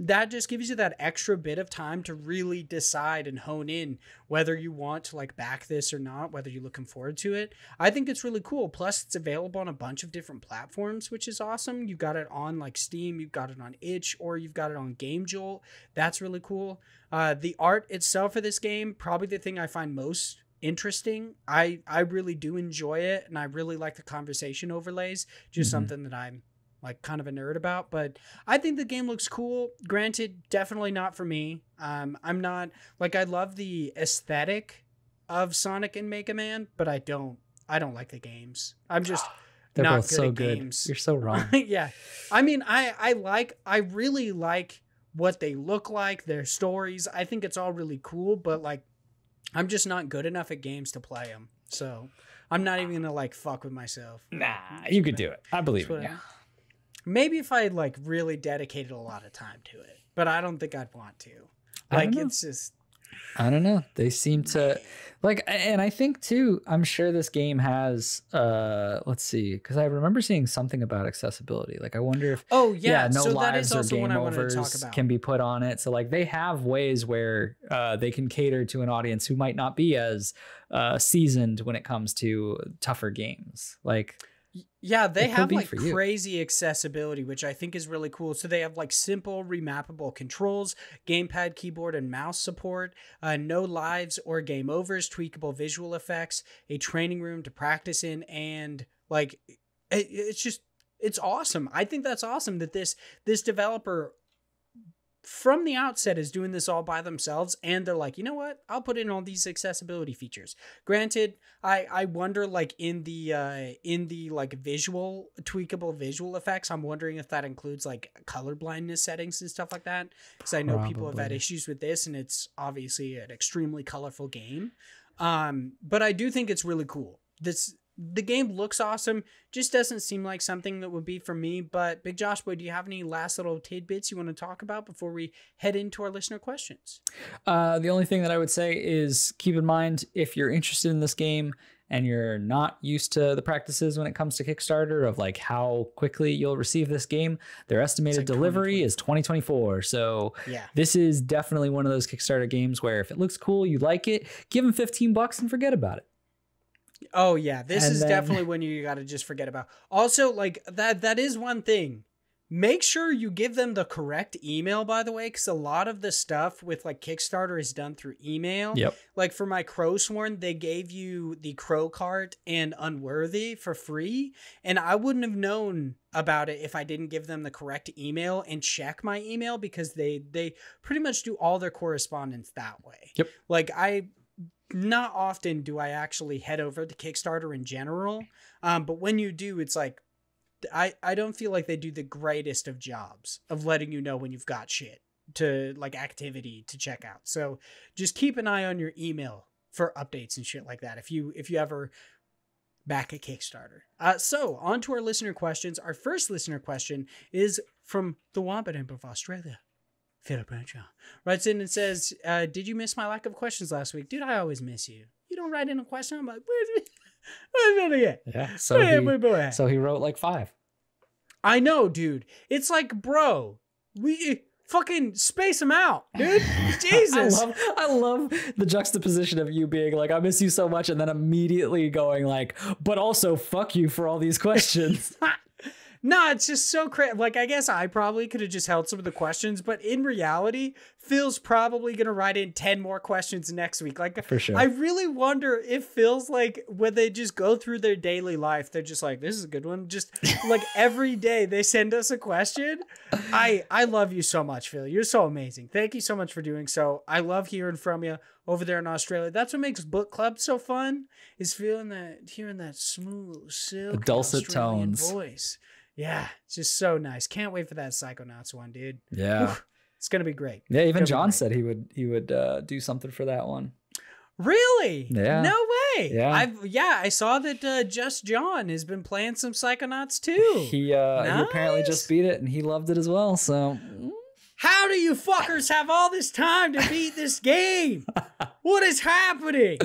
that just gives you that extra bit of time to really decide and hone in whether you want to like back this or not whether you're looking forward to it i think it's really cool plus it's available on a bunch of different platforms which is awesome you've got it on like steam you've got it on itch or you've got it on game jolt that's really cool uh, the art itself for this game probably the thing i find most interesting i i really do enjoy it and i really like the conversation overlays just Mhm. something that i'm like kind of a nerd about but I think the game looks cool. Granted, definitely not for me. Um, I'm not like I love the aesthetic of Sonic and Mega Man, but I don't. I don't like the games. I'm just They're not both good so at good. games. You're so wrong. yeah, I mean, I I like. I really like what they look like, their stories. I think it's all really cool, but like. I'm just not good enough at games to play them. So I'm not even gonna like fuck with myself. Nah, you could do it. I believe That's in you. Maybe if I like really dedicated a lot of time to it, but I don't think I'd want to. Like it's just I don't know. They seem to like, and I think too. I'm sure this game has. uh Let's see, because I remember seeing something about accessibility. Like, I wonder if oh yeah. no so that lives or game what I wanted to overs can be put on it. So like they have ways where uh, they can cater to an audience who might not be as uh, seasoned when it comes to tougher games. Like Yeah, they have like for you. crazy accessibility, which I think is really cool. So they have like simple remappable controls, gamepad, keyboard, and mouse support, uh, no lives or game overs, tweakable visual effects, a training room to practice in, and like it, it's just it's awesome. I think that's awesome that this this developer from the outset is doing this all by themselves and they're like you know what? I'll put in all these accessibility features. Granted i i wonder like in the uh in the like visual tweakable visual effects i'm wondering if that includes like color blindness settings and stuff like that because i know people have had issues with this and it's obviously an extremely colorful game. Um but i do think it's really cool. This the game looks awesome just doesn't seem like something that would be for me but big josh boy do you have any last little tidbits you want to talk about before we head into our listener questions Uh, the only thing that I would say is keep in mind if you're interested in this game and you're not used to the practices when it comes to Kickstarter of like how quickly you'll receive this game, their estimated like delivery is 2024. So yeah this is definitely one of those Kickstarter games where if it looks cool, you like it, give them 15 bucks and forget about it. Oh yeah this And is then- definitely when you got to just forget about also like that that is one thing make sure you give them the correct email by the way because a lot of the stuff with like kickstarter is done through email Yep. like for my Crowsworn they gave you the crow cart and unworthy for free and i wouldn't have known about it if i didn't give them the correct email and check my email because they they pretty much do all their correspondence that way Yep. like i not often do i actually head over to kickstarter in general um, but when you do it's like I, I don't feel like they do the greatest of jobs of letting you know when you've got shit to like activity to check out. So just keep an eye on your email for updates and shit like that. If you if you ever back a Kickstarter. Uh, so on to our listener questions. Our first listener question is from the Wombat of Australia. Philip Bradshaw writes in and says, uh, "Did you miss my lack of questions last week, dude? I always miss you. You don't write in a question. I'm like, where's where's it at? Yeah. So Where he, so he wrote like five. I know, dude. It's like, bro, we fucking space them out, dude. Jesus. I love I love the juxtaposition of you being like, I miss you so much, and then immediately going like, but also fuck you for all these questions. no, it's just so crazy. Like, I guess I probably could have just held some of the questions, but in reality, Phil's probably gonna write in ten more questions next week. Like, For sure. I really wonder if Phil's like when they just go through their daily life, they're just like, "This is a good one." Just like every day they send us a question. I I love you so much, Phil. You're so amazing. Thank you so much for doing so. I love hearing from you over there in Australia. That's what makes book club so fun. Is feeling that hearing that smooth, silk, dulcet Australian tones. voice. Yeah, it's just so nice. Can't wait for that Psychonauts one, dude. yeah. It's gonna be great. Yeah, even John said he would he would uh, do something for that one. Really? Yeah. No way. Yeah. I've yeah, I saw that uh, Just John has been playing some Psychonauts too. He uh he apparently just beat it and he loved it as well. So How do you fuckers have all this time to beat this game? what is happening?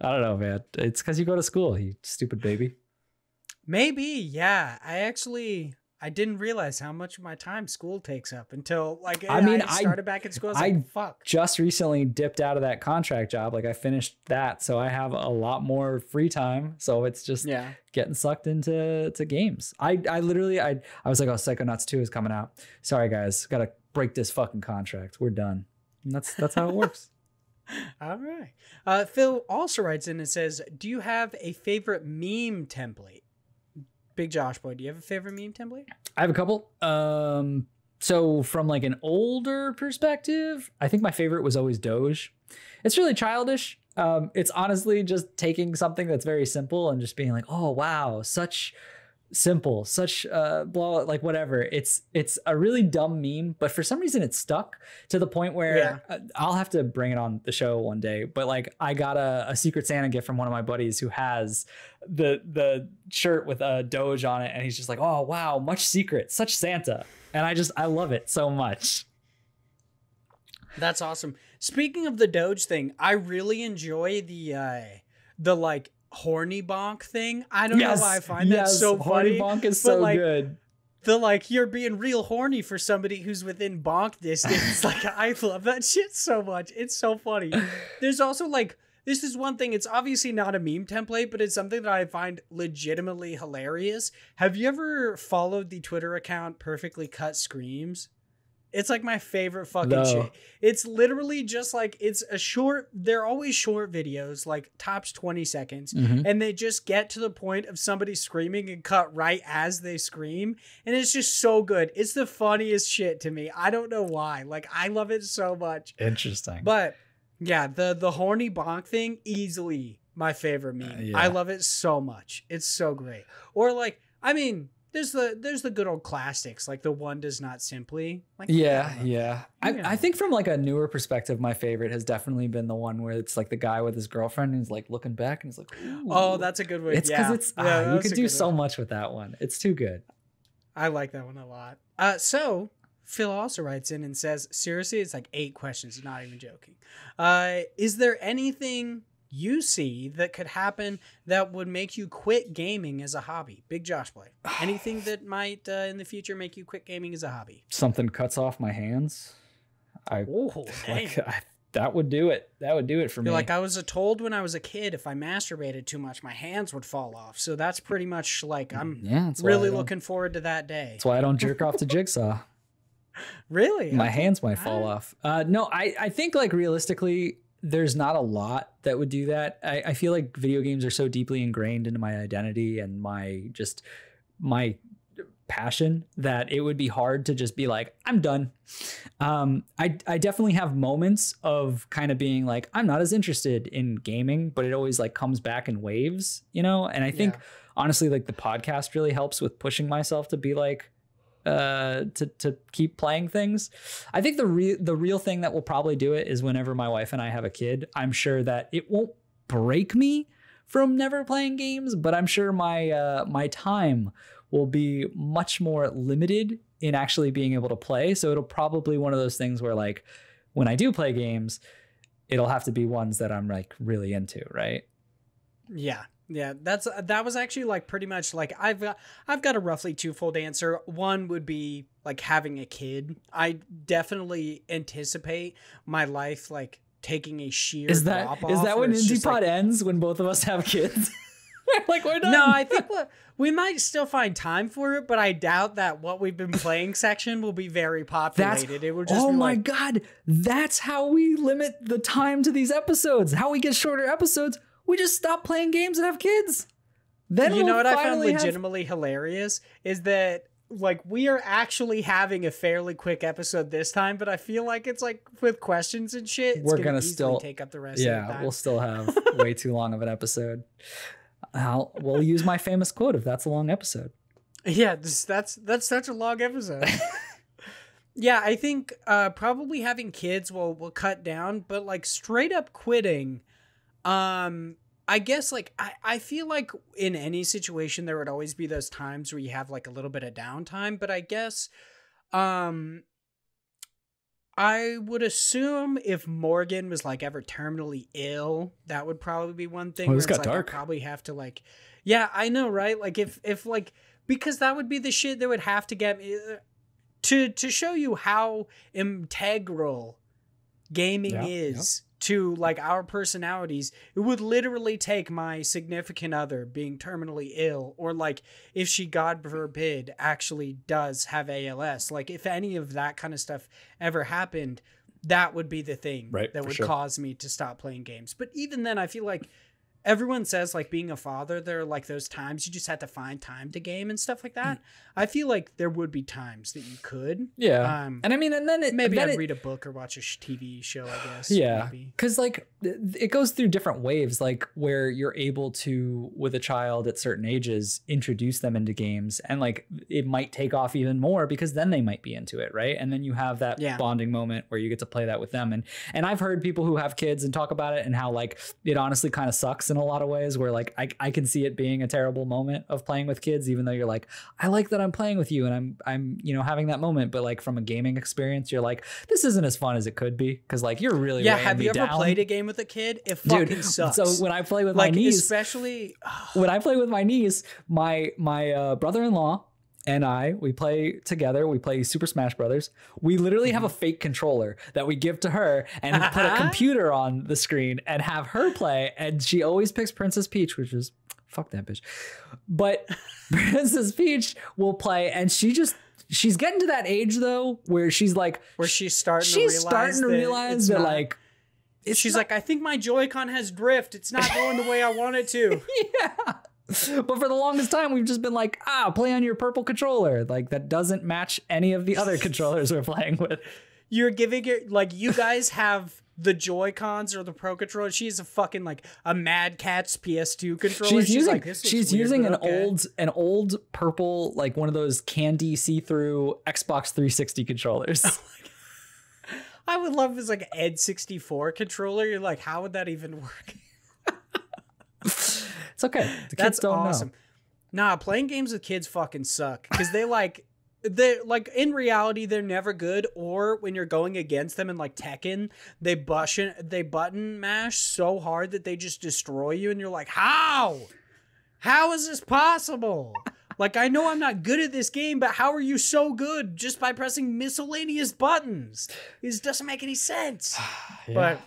I don't know, man. It's because you go to school, you stupid baby. Maybe, yeah. I actually I didn't realize how much of my time school takes up until like I mean, I I- started back in school. I was I- like, fuck. Just recently dipped out of that contract job. Like I finished that, so I have a lot more free time. So it's just Yeah. getting sucked into to games. I I literally I I was like, oh, Psychonauts 2 is coming out. Sorry guys, gotta break this fucking contract. We're done. And that's that's how it works. All right. Uh, Phil also writes in and says, "Do you have a favorite meme template?" Big Josh boy, do you have a favorite meme template? I have a couple. Um, so from like an older perspective, I think my favorite was always Doge. It's really childish. Um, it's honestly just taking something that's very simple and just being like, oh wow, such simple, such uh blah like whatever. It's it's a really dumb meme, but for some reason it's stuck to the point where Yeah. uh, I'll have to bring it on the show one day. But like I got a, a Secret Santa gift from one of my buddies who has the the shirt with a Doge on it, and he's just like, oh wow, much secret, such Santa, and I just I love it so much. That's awesome. Speaking of the Doge thing, I really enjoy the uh the like horny bonk thing. I don't know why I find that so Horny funny. Horny bonk is so like, good. The like you're being real horny for somebody who's within bonk distance. like I love that shit so much. It's so funny. There's also like this is one thing. It's obviously not a meme template, but it's something that I find legitimately hilarious. Have you ever followed the Twitter account Perfectly Cut Screams? It's like my favorite fucking No. shit. It's literally just like it's a short. They're always short videos, like tops twenty seconds, Mhm. and they just get to the point of somebody screaming and cut right as they scream and it's just so good it's the funniest shit to me i don't know why like i love it so much Interesting. but yeah the the horny bonk thing easily my favorite meme Uh, yeah. i love it so much it's so great or like i mean there's the there's the good old classics like the one does not simply like Yeah, love yeah. I, I think from like a newer perspective, my favorite has definitely been the one where it's like the guy with his girlfriend and he's like looking back and he's like. Oh, that's a good one. it's because yeah. it's Yeah, ah, you could do so one. much with that one. It's too good. I like that one a lot. Uh, so Phil also writes in and says, seriously, it's like eight questions, not even joking. Uh, is there anything you see that could happen that would make you quit gaming as a hobby? Big Josh boy. Anything that might uh, in the future make you quit gaming as a hobby? Something cuts off my hands. I Oh, like I, that would do it. That would do it for me. You're like I was told when I was a kid, if I masturbated too much, my hands would fall off. So that's pretty much like I'm yeah, that's really looking forward to that day. That's why I don't jerk off to Jigsaw. Really, my hands might fall Alright. off. Uh, no, I, I think like realistically, there's not a lot that would do that. I, I feel like video games are so deeply ingrained into my identity and my just my passion that it would be hard to just be like, I'm done. Um, I, I definitely have moments of kind of being like, I'm not as interested in gaming, but it always like comes back in waves, you know? And I think Yeah. honestly, like the podcast really helps with pushing myself to be like, uh to to keep playing things. I think the real the real thing that will probably do it is whenever my wife and I have a kid, I'm sure that it won't break me from never playing games, but I'm sure my uh my time will be much more limited in actually being able to play. So it'll probably one of those things where like when I do play games, it'll have to be ones that I'm like really into, right? Yeah. Yeah, that's that was actually like pretty much like I've got I've got a roughly twofold answer. One would be like having a kid. I definitely anticipate my life like taking a sheer Is that is that when it's Indie Pod like- ends when both of us have kids? like we're done. No, I think we might still find time for it, but I doubt that what we've been playing section will be very populated. it will just oh my like, god, that's how we limit the time to these episodes. How we get shorter episodes. We just stop playing games and have kids. Then you we'll know what I found finally have- legitimately hilarious is that like we are actually having a fairly quick episode this time, but I feel like it's like with questions and shit, it's We're gonna, gonna still- take up the rest of the yeah, time. we'll still have way too long of an episode. I'll, we'll use my famous quote if that's a long episode. Yeah, this, that's that's such a long episode. yeah, I think uh, probably having kids will will cut down, but like straight up quitting, um, I guess like I I feel like in any situation there would always be those times where you have like a little bit of downtime, but I guess, um. I would assume if Morgan was like ever terminally ill, that would probably be one thing. Oh, where this it's got like, I'd dark. probably have to like, yeah, I know, right? Like if if like because that would be the shit that would have to get me uh, to to show you how integral gaming Yeah, is to like our personalities it would literally take my significant other being terminally ill or like if she god forbid actually does have ALS like if any of that kind of stuff ever happened that would be the thing Right, that would sure. cause me to stop playing games but even then i feel like everyone says like being a father, there are like those times you just have to find time to game and stuff like that. Mm. I feel like there would be times that you could. Yeah. Um, and I mean, and then it maybe then I'd it, read a book or watch a sh- TV show. I guess. yeah because like it goes through different waves like where you're able to with a child at certain ages introduce them into games and like it might take off even more because then they might be into it right and then you have that Yeah. bonding moment where you get to play that with them and and i've heard people who have kids and talk about it and how like it honestly kind of sucks in a lot of ways where like I, I can see it being a terrible moment of playing with kids even though you're like i like that i'm playing with you and i'm i'm you know having that moment but like from a gaming experience you're like this isn't as fun as it could be because like you're really Yeah. Have you ever down. played a game with a kid? It fucking Dude, sucks. so when I play with like my niece, especially when I play with my niece, my my uh, brother-in-law and I, we play together. We play Super Smash Brothers. We literally have a fake controller that we give to her and put a computer on the screen and have her play. And she always picks Princess Peach, which is fuck that bitch. But Princess Peach will play, and she just she's getting to that age though where she's like where she's starting to she's realize starting to that realize it's that not- like she's not- like, I think my Joy-Con has drift. It's not going the way I want it to. yeah. But for the longest time, we've just been like, ah, play on your purple controller. Like that doesn't match any of the other controllers we're playing with. You're giving it like you guys have the Joy Cons or the Pro controller. She's a fucking like a Mad Catz PS2 controller. She's, using like, she's weird, using an okay." old an old purple like one of those candy see through Xbox 360 controllers. I would love this like N64 controller. You're like, how would that even work? it's okay. The kids That's don't awesome. know. Nah, playing games with kids fucking suck because they like they like in reality they're never good. Or when you're going against them in like Tekken, they button they button mash so hard that they just destroy you, and you're like, how? How is this possible? like I know I'm not good at this game, but how are you so good just by pressing miscellaneous buttons? This doesn't make any sense. But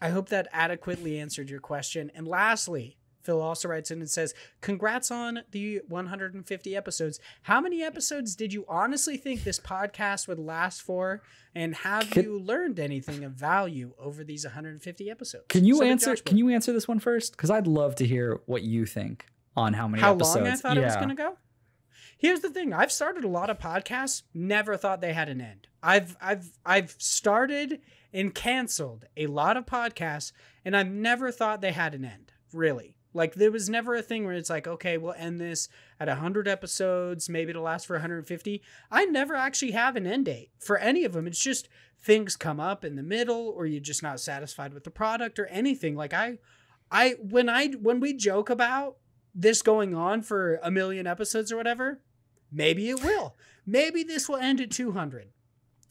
I hope that adequately answered your question. And lastly, Phil also writes in and says, Congrats on the 150 episodes. How many episodes did you honestly think this podcast would last for? And have Can- you learned anything of value over these 150 episodes? Can you So answer can you answer this one first? Because I'd love to hear what you think on how many how episodes. long I thought yeah. it was going to go. Here's the thing: I've started a lot of podcasts, never thought they had an end. I've I've I've started and canceled a lot of podcasts, and I've never thought they had an end. Really, like there was never a thing where it's like, okay, we'll end this at 100 episodes, maybe it'll last for 150. I never actually have an end date for any of them. It's just things come up in the middle, or you're just not satisfied with the product, or anything. Like I, I when I when we joke about this going on for a million episodes or whatever, maybe it will. Maybe this will end at 200.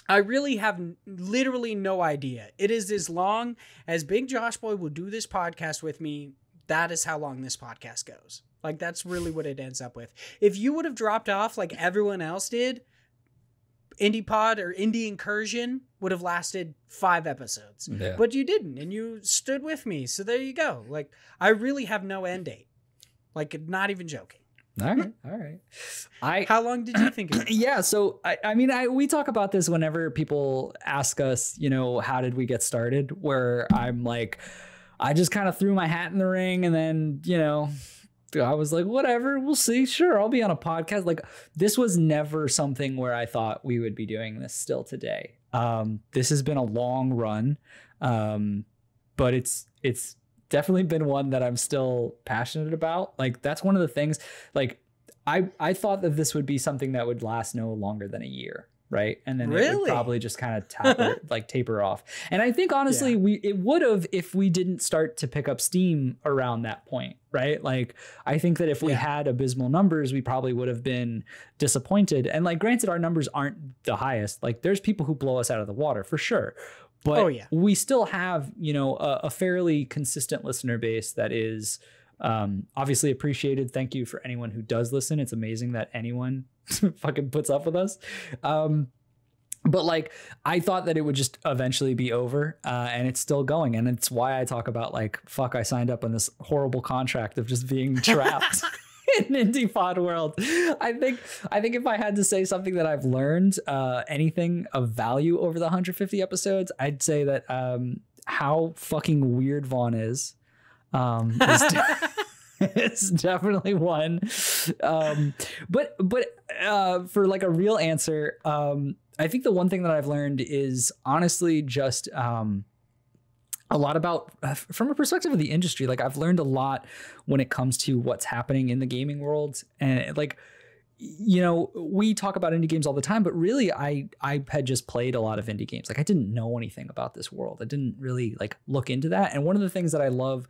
I really have literally no idea. It is as long as Big Josh Boy will do this podcast with me. That is how long this podcast goes. Like, that's really what it ends up with. If you would have dropped off like everyone else did, Indie Pod or Indie Incursion would have lasted five episodes. Yeah. But you didn't, and you stood with me. So there you go. Like, I really have no end date. Like, not even joking. all right, all right. I How long did you think it yeah so I, I mean i we talk about this whenever people ask us you know how did we get started where i'm like i just kind of threw my hat in the ring and then you know i was like whatever we'll see. Sure i'll be on a podcast. Like this was never something where i thought we would be doing this still today. Um this has been a long run um but it's it's definitely been one that i'm still passionate about. Like that's one of the things like I I thought that this would be something that would last no longer than a year, right? And then it would probably just kind of taper, like taper off. And I think honestly, Yeah. we it would have if we didn't start to pick up steam around that point, right? Like I think that if we Yeah. had abysmal numbers, we probably would have been disappointed. And like, granted, our numbers aren't the highest. Like, there's people who blow us out of the water for sure. But Oh, yeah. we still have, you know, a, a fairly consistent listener base that is um, obviously appreciated. Thank you for anyone who does listen. It's amazing that anyone fucking puts up with us. Um, but like I thought that it would just eventually be over, uh, and it's still going, and it's why I talk about like fuck. I signed up on this horrible contract of just being trapped in indie pod world. I think I think if I had to say something that I've learned, uh, anything of value over the 150 episodes, I'd say that um, how fucking weird Vaughn is Um, is de- it's definitely one. Um, but but uh, for like a real answer, um, I think the one thing that I've learned is honestly just um, a lot about uh, from a perspective of the industry. Like I've learned a lot when it comes to what's happening in the gaming world, and like you know we talk about indie games all the time but really i i had just played a lot of indie games like i didn't know anything about this world i didn't really like look into that and one of the things that i love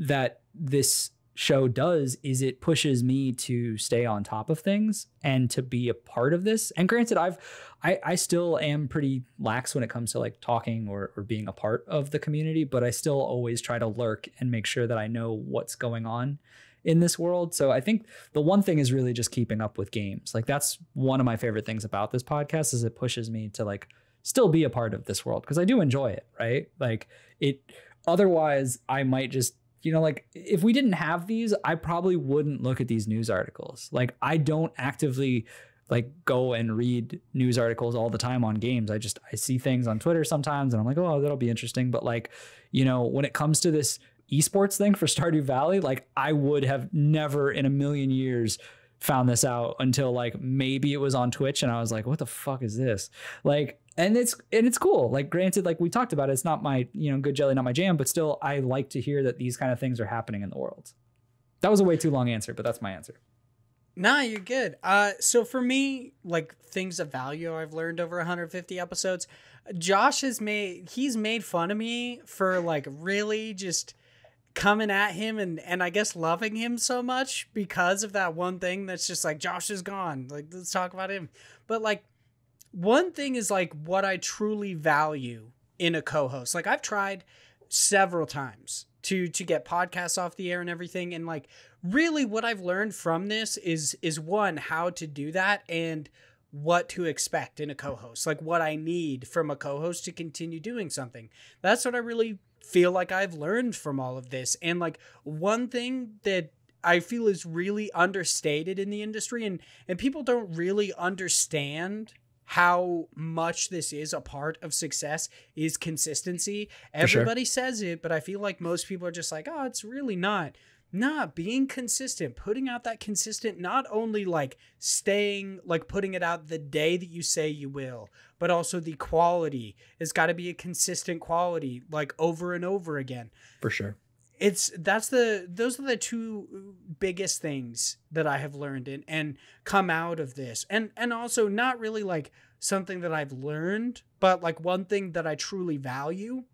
that this show does is it pushes me to stay on top of things and to be a part of this. And granted, I've I, I still am pretty lax when it comes to like talking or, or being a part of the community, but I still always try to lurk and make sure that I know what's going on in this world. So I think the one thing is really just keeping up with games. Like that's one of my favorite things about this podcast is it pushes me to like still be a part of this world because I do enjoy it, right? Like it otherwise I might just you know, like if we didn't have these, I probably wouldn't look at these news articles. Like I don't actively like go and read news articles all the time on games. I just I see things on Twitter sometimes and I'm like, "Oh, that'll be interesting." But like, you know, when it comes to this esports thing for Stardew Valley, like I would have never in a million years found this out until like maybe it was on Twitch and I was like, "What the fuck is this?" Like and it's and it's cool. Like granted, like we talked about, it's not my you know good jelly, not my jam, but still, I like to hear that these kind of things are happening in the world. That was a way too long answer, but that's my answer. Nah, you're good. Uh, so for me, like things of value I've learned over 150 episodes, Josh has made he's made fun of me for like really just coming at him and and I guess loving him so much because of that one thing that's just like Josh is gone. Like let's talk about him. But like one thing is like what I truly value in a co-host. Like I've tried several times to to get podcasts off the air and everything and like really what I've learned from this is is one how to do that and what to expect in a co-host. Like what I need from a co-host to continue doing something. That's what I really feel like I've learned from all of this. And like one thing that I feel is really understated in the industry and and people don't really understand how much this is a part of success is consistency. Everybody sure. says it, but I feel like most people are just like, oh, it's really not. Nah, being consistent, putting out that consistent, not only like staying, like putting it out the day that you say you will, but also the quality. It's got to be a consistent quality, like over and over again. For sure it's that's the those are the two biggest things that I have learned and and come out of this. And and also not really like something that I've learned, but like one thing that I truly value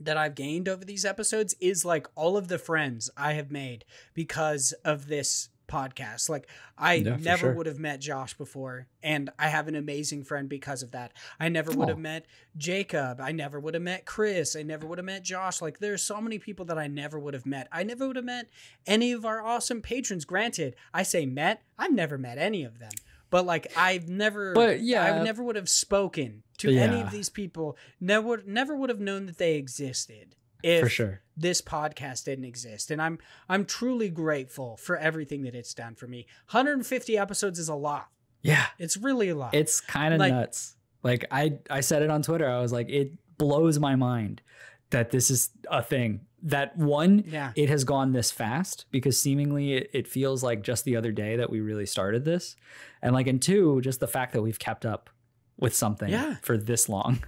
that I've gained over these episodes is like all of the friends I have made because of this podcast. Like I yeah, never sure. would have met Josh before and I have an amazing friend because of that. I never would have met Jacob. I never would have met Chris. I never would have met Josh. Like there's so many people that I never would have met. I never would have met any of our awesome patrons. Granted, I say met, I've never met any of them. But like I've never But yeah, I never would have spoken to yeah. any of these people. Never never would have known that they existed if for sure this podcast didn't exist. And i'm i'm truly grateful for everything that it's done for me. 150 episodes is a lot. Yeah. It's really a lot. It's kind of like, nuts. Like i i said it on twitter. I was like it blows my mind that this is a thing. That one yeah. it has gone this fast because seemingly it, it feels like just the other day that we really started this. And like and two just the fact that we've kept up with something yeah. for this long.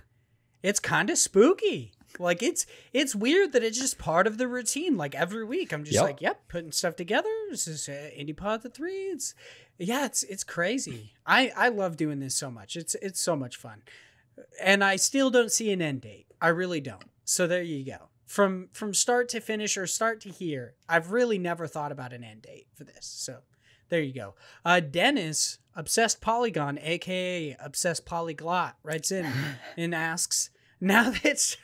It's kind of spooky like it's it's weird that it's just part of the routine. Like every week, I'm just yep. like, yep, putting stuff together. This is uh, Indie Pod the three. It's yeah, it's it's crazy. I I love doing this so much. It's it's so much fun, and I still don't see an end date. I really don't. So there you go. From from start to finish or start to here, I've really never thought about an end date for this. So there you go. Uh, Dennis, obsessed polygon, aka obsessed polyglot, writes in and asks, now that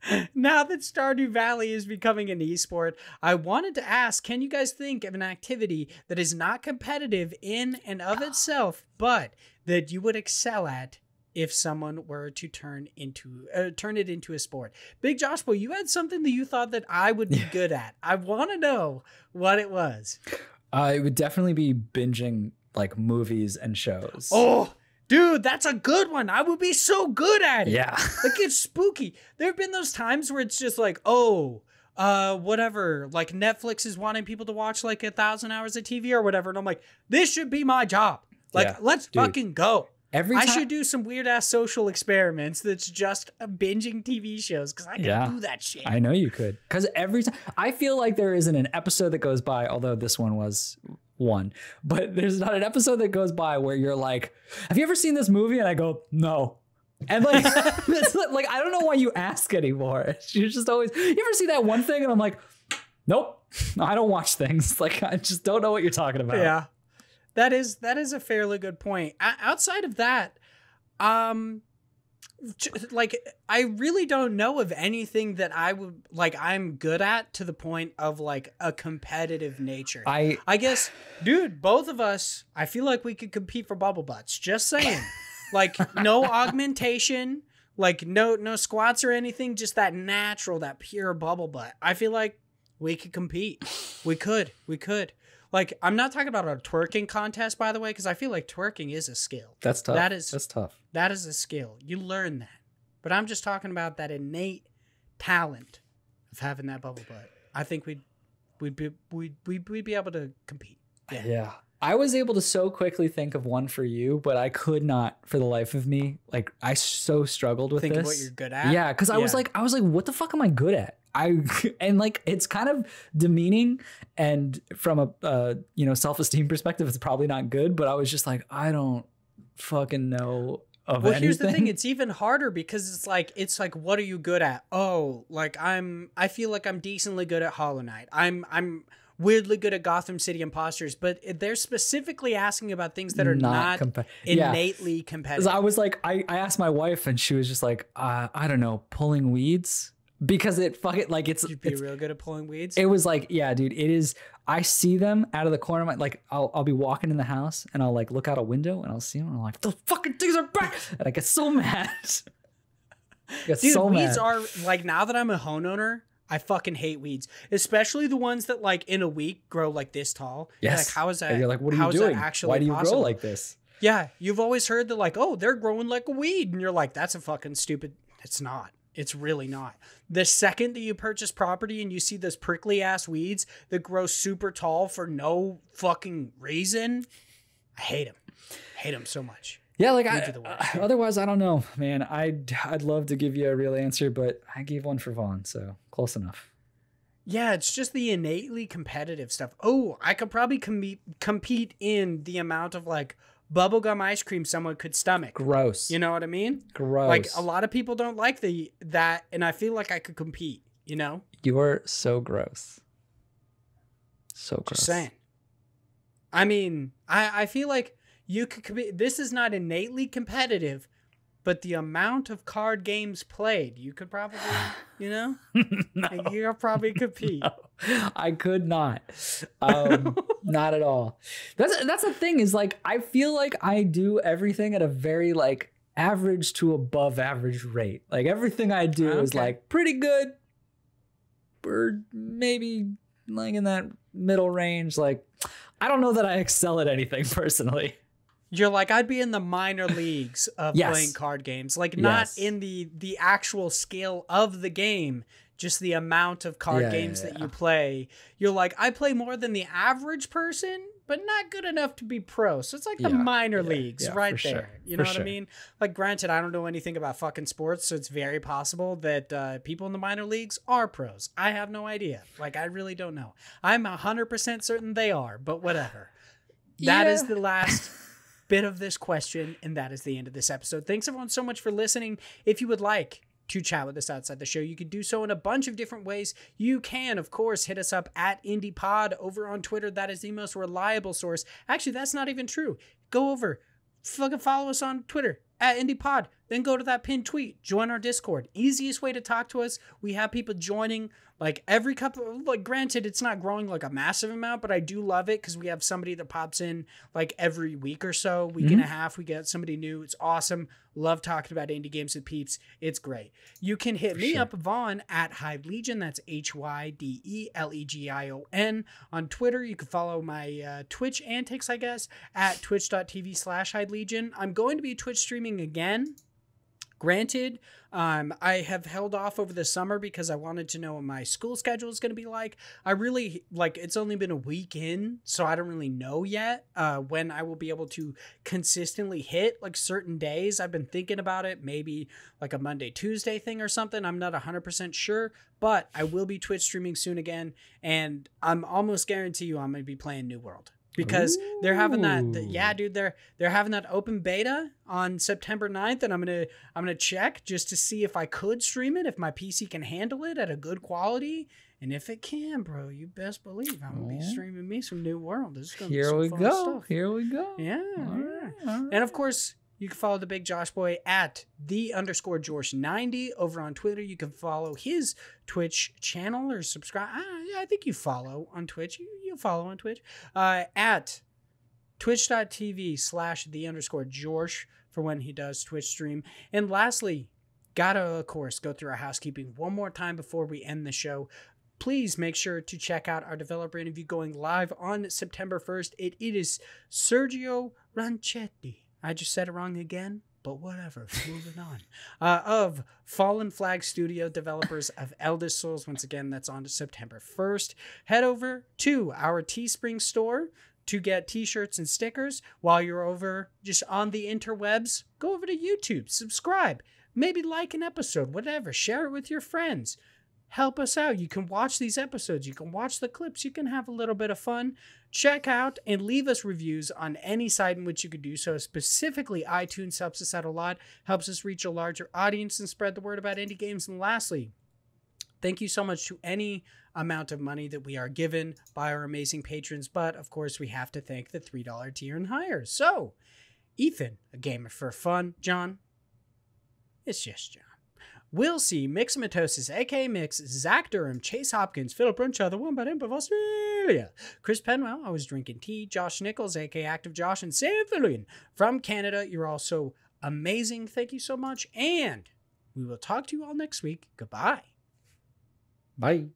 now that Stardew Valley is becoming an esport, I wanted to ask can you guys think of an activity that is not competitive in and of itself, but that you would excel at if someone were to turn into uh, turn it into a sport. Big Josh Boy, you had something that you thought that I would be good at. I want to know what it was. Uh, it would definitely be binging like movies and shows. Oh, Dude, that's a good one. I would be so good at it. Yeah. like it's spooky. There have been those times where it's just like, oh, uh whatever like netflix is wanting people to watch like a thousand hours of tv or whatever and i'm like this should be my job like Yeah, let's dude. fucking go Every i time should do some weird ass social experiments that's just uh, binging tv shows because i can Yeah. do that shit I know you could. Because every time I feel like there isn't an episode that goes by, although this one was one, but there's not an episode that goes by where you're like, Have you ever seen this movie? And I go, No. And like, like, I don't know why you ask anymore. You're just always, you ever see that one thing? And I'm like, Nope, I don't watch things. Like, I just don't know what you're talking about. Yeah, that is that is a fairly good point. O- outside of that, um, like I really don't know of anything that I would like. I'm good at to the point of like a competitive nature. I, I, guess, dude, both of us, I feel like we could compete for bubble butts. Just saying, like no augmentation. Like no no squats or anything, just that natural, that pure bubble butt. I feel like we could compete. We could. We could. Like, I'm not talking about a twerking contest, by the way, because I feel like twerking is a skill. that's tough. That is- that's tough. That is a skill. You learn that. But I'm just talking about that innate talent of having that bubble butt. I think we'd we'd be we'd we'd, we'd be able to compete. Yeah. Yeah. I was able to so quickly think of one for you, but I could not for the life of me. Like I so struggled with Think this. of what you're good at. Yeah, because I was like, I was like, what the fuck am I good at? I and like it's kind of demeaning, and from a uh, you know self esteem perspective, it's probably not good. But I was just like, I don't fucking know of Well, anything. here's the thing. It's even harder because it's like it's like what are you good at? Oh, like I'm I feel like I'm decently good at Hollow Knight. I'm I'm weirdly good at Gotham City Impostors, but they're specifically asking about things that are not, compa- yeah. competitive. I was like, I, I asked my wife, and she was just like, uh, I don't know, pulling weeds because it fuck it like it's, You'd be it's real good at pulling weeds. it was like yeah dude it is i see them out of the corner of my like i'll, I'll be walking in the house and i'll like look out a window and i'll see them and i'm like the fucking things are back and i get so mad get Dude, so weeds mad. are like now that I'm a homeowner, I fucking hate weeds, especially the ones that like in a week grow like this tall. Yes Like how is that? and you're like what are you that doing actually why do you possible? grow like this Yeah, you've always heard that like, oh, they're growing like a weed, and you're like, that's a fucking stupid. It's not. It's really not. The second that you purchase property and you see those prickly ass weeds that grow super tall for no fucking reason, I hate them. Hate them so much. yeah like I, worst. uh, otherwise i don't know man i'd i'd love to give you a real answer but i gave one for vaughn so close enough Yeah, it's just the innately competitive stuff. Oh, I could probably com- compete in the amount of like bubblegum ice cream someone could stomach. gross You know what I mean? gross Like a lot of people don't like the that, and I feel like I could compete. You know, you're so gross so gross just saying. I mean, I I feel like you could compete. This is not innately competitive, but the amount of card games played, you could probably, you know, no. you could probably compete. I could not. Um, not at all. That's that's the thing is like I feel like I do everything at a very like average to above average rate. Like everything I do is like pretty good or maybe like in that middle range like I don't know that I excel at anything personally. You're like I'd be in the minor leagues of Yes. playing card games, like not Yes. in the the actual scale of the game, just the amount of card Yeah, yeah, games that you play. You're like I play more than the average person, but not good enough to be pro. So it's like the minor yeah, leagues yeah, right there. sure, You for know what sure. I mean? Like granted, I don't know anything about fucking sports, so it's very possible that uh, people in the minor leagues are pros. I have no idea. Like I really don't know. I'm hundred percent certain they are, but whatever. That is Yeah. the last bit of this question, and that is the end of this episode. Thanks everyone so much for listening. If you would like to chat with us outside the show, you can do so in a bunch of different ways. You can, of course, hit us up at IndiePod over on Twitter. That is the most reliable source. Actually, that's not even true. Go over, fucking follow us on Twitter at IndiePod. Then go to that pinned tweet, join our Discord. Easiest way to talk to us. We have people joining like every couple. Like, granted, it's not growing like a massive amount, but I do love it because we have somebody that pops in like every week or so, week and a half. We get somebody new. It's awesome. Love talking about indie games with peeps. It's great. You can hit For me sure. up, Vaughn, at Hyde Legion. That's H Y D E L E G I O N. On Twitter, you can follow my uh, Twitch antics, I guess, at twitch.tv slash Hyde Legion. I'm going to be Twitch streaming again Granted, um, I have held off over the summer because I wanted to know what my school schedule is going to be like. I really like it's only been a week in, so I don't really know yet uh, when I will be able to consistently hit like certain days. I've been thinking about it, maybe like a Monday, Tuesday thing or something. I'm not 100% sure, but I will be Twitch streaming soon again, and I'm almost guarantee you I'm going to be playing New World because Ooh. they're having that yeah dude they're they're having that open beta on September 9th and I'm going to I'm going to check just to see if I could stream it if my PC can handle it at a good quality and if it can bro you best believe I'm going to be streaming me some new world this is going to be Here we go. Stuff. Here we go. Yeah. All right, all right. And of course you can follow the big Josh boy at the underscore George 90 over on Twitter. You can follow his Twitch channel or subscribe. Ah, yeah, I think you follow on Twitch. You, you follow on Twitch uh, at twitch.tv slash the underscore George for when he does Twitch stream. And lastly, gotta, of course, go through our housekeeping one more time before we end the show please make sure to check out our developer interview going live on September 1st. It, it is Sergio Ranchetti I just said it wrong again, but whatever. Moving on. Uh, of Fallen Flag Studio, developers of Eldest Souls. Once again, that's on to September 1st. Head over to our Teespring store to get t-shirts and stickers while you're over just on the interwebs go over to youtube subscribe maybe like an episode whatever share it with your friends help us out. You can watch these episodes, you can watch the clips, you can have a little bit of fun. Check out and leave us reviews on any site in which you could do so. Specifically, iTunes helps us out a lot, helps us reach a larger audience and spread the word about indie games. And lastly, thank you so much to any amount of money that we are given by our amazing patrons. But of course, we have to thank the $3 tier and higher. So, Ethan, a gamer for fun. John, it's just John. We'll see Mixomatosis, aka Mix, Zach Durham, Chase Hopkins, Philip Bruncha, the one by Imp of Australia, Chris Penwell, I was drinking tea, Josh Nichols, aka Active Josh, and Sam Fillion from Canada. You're also amazing. Thank you so much. And we will talk to you all next week. Goodbye. Bye.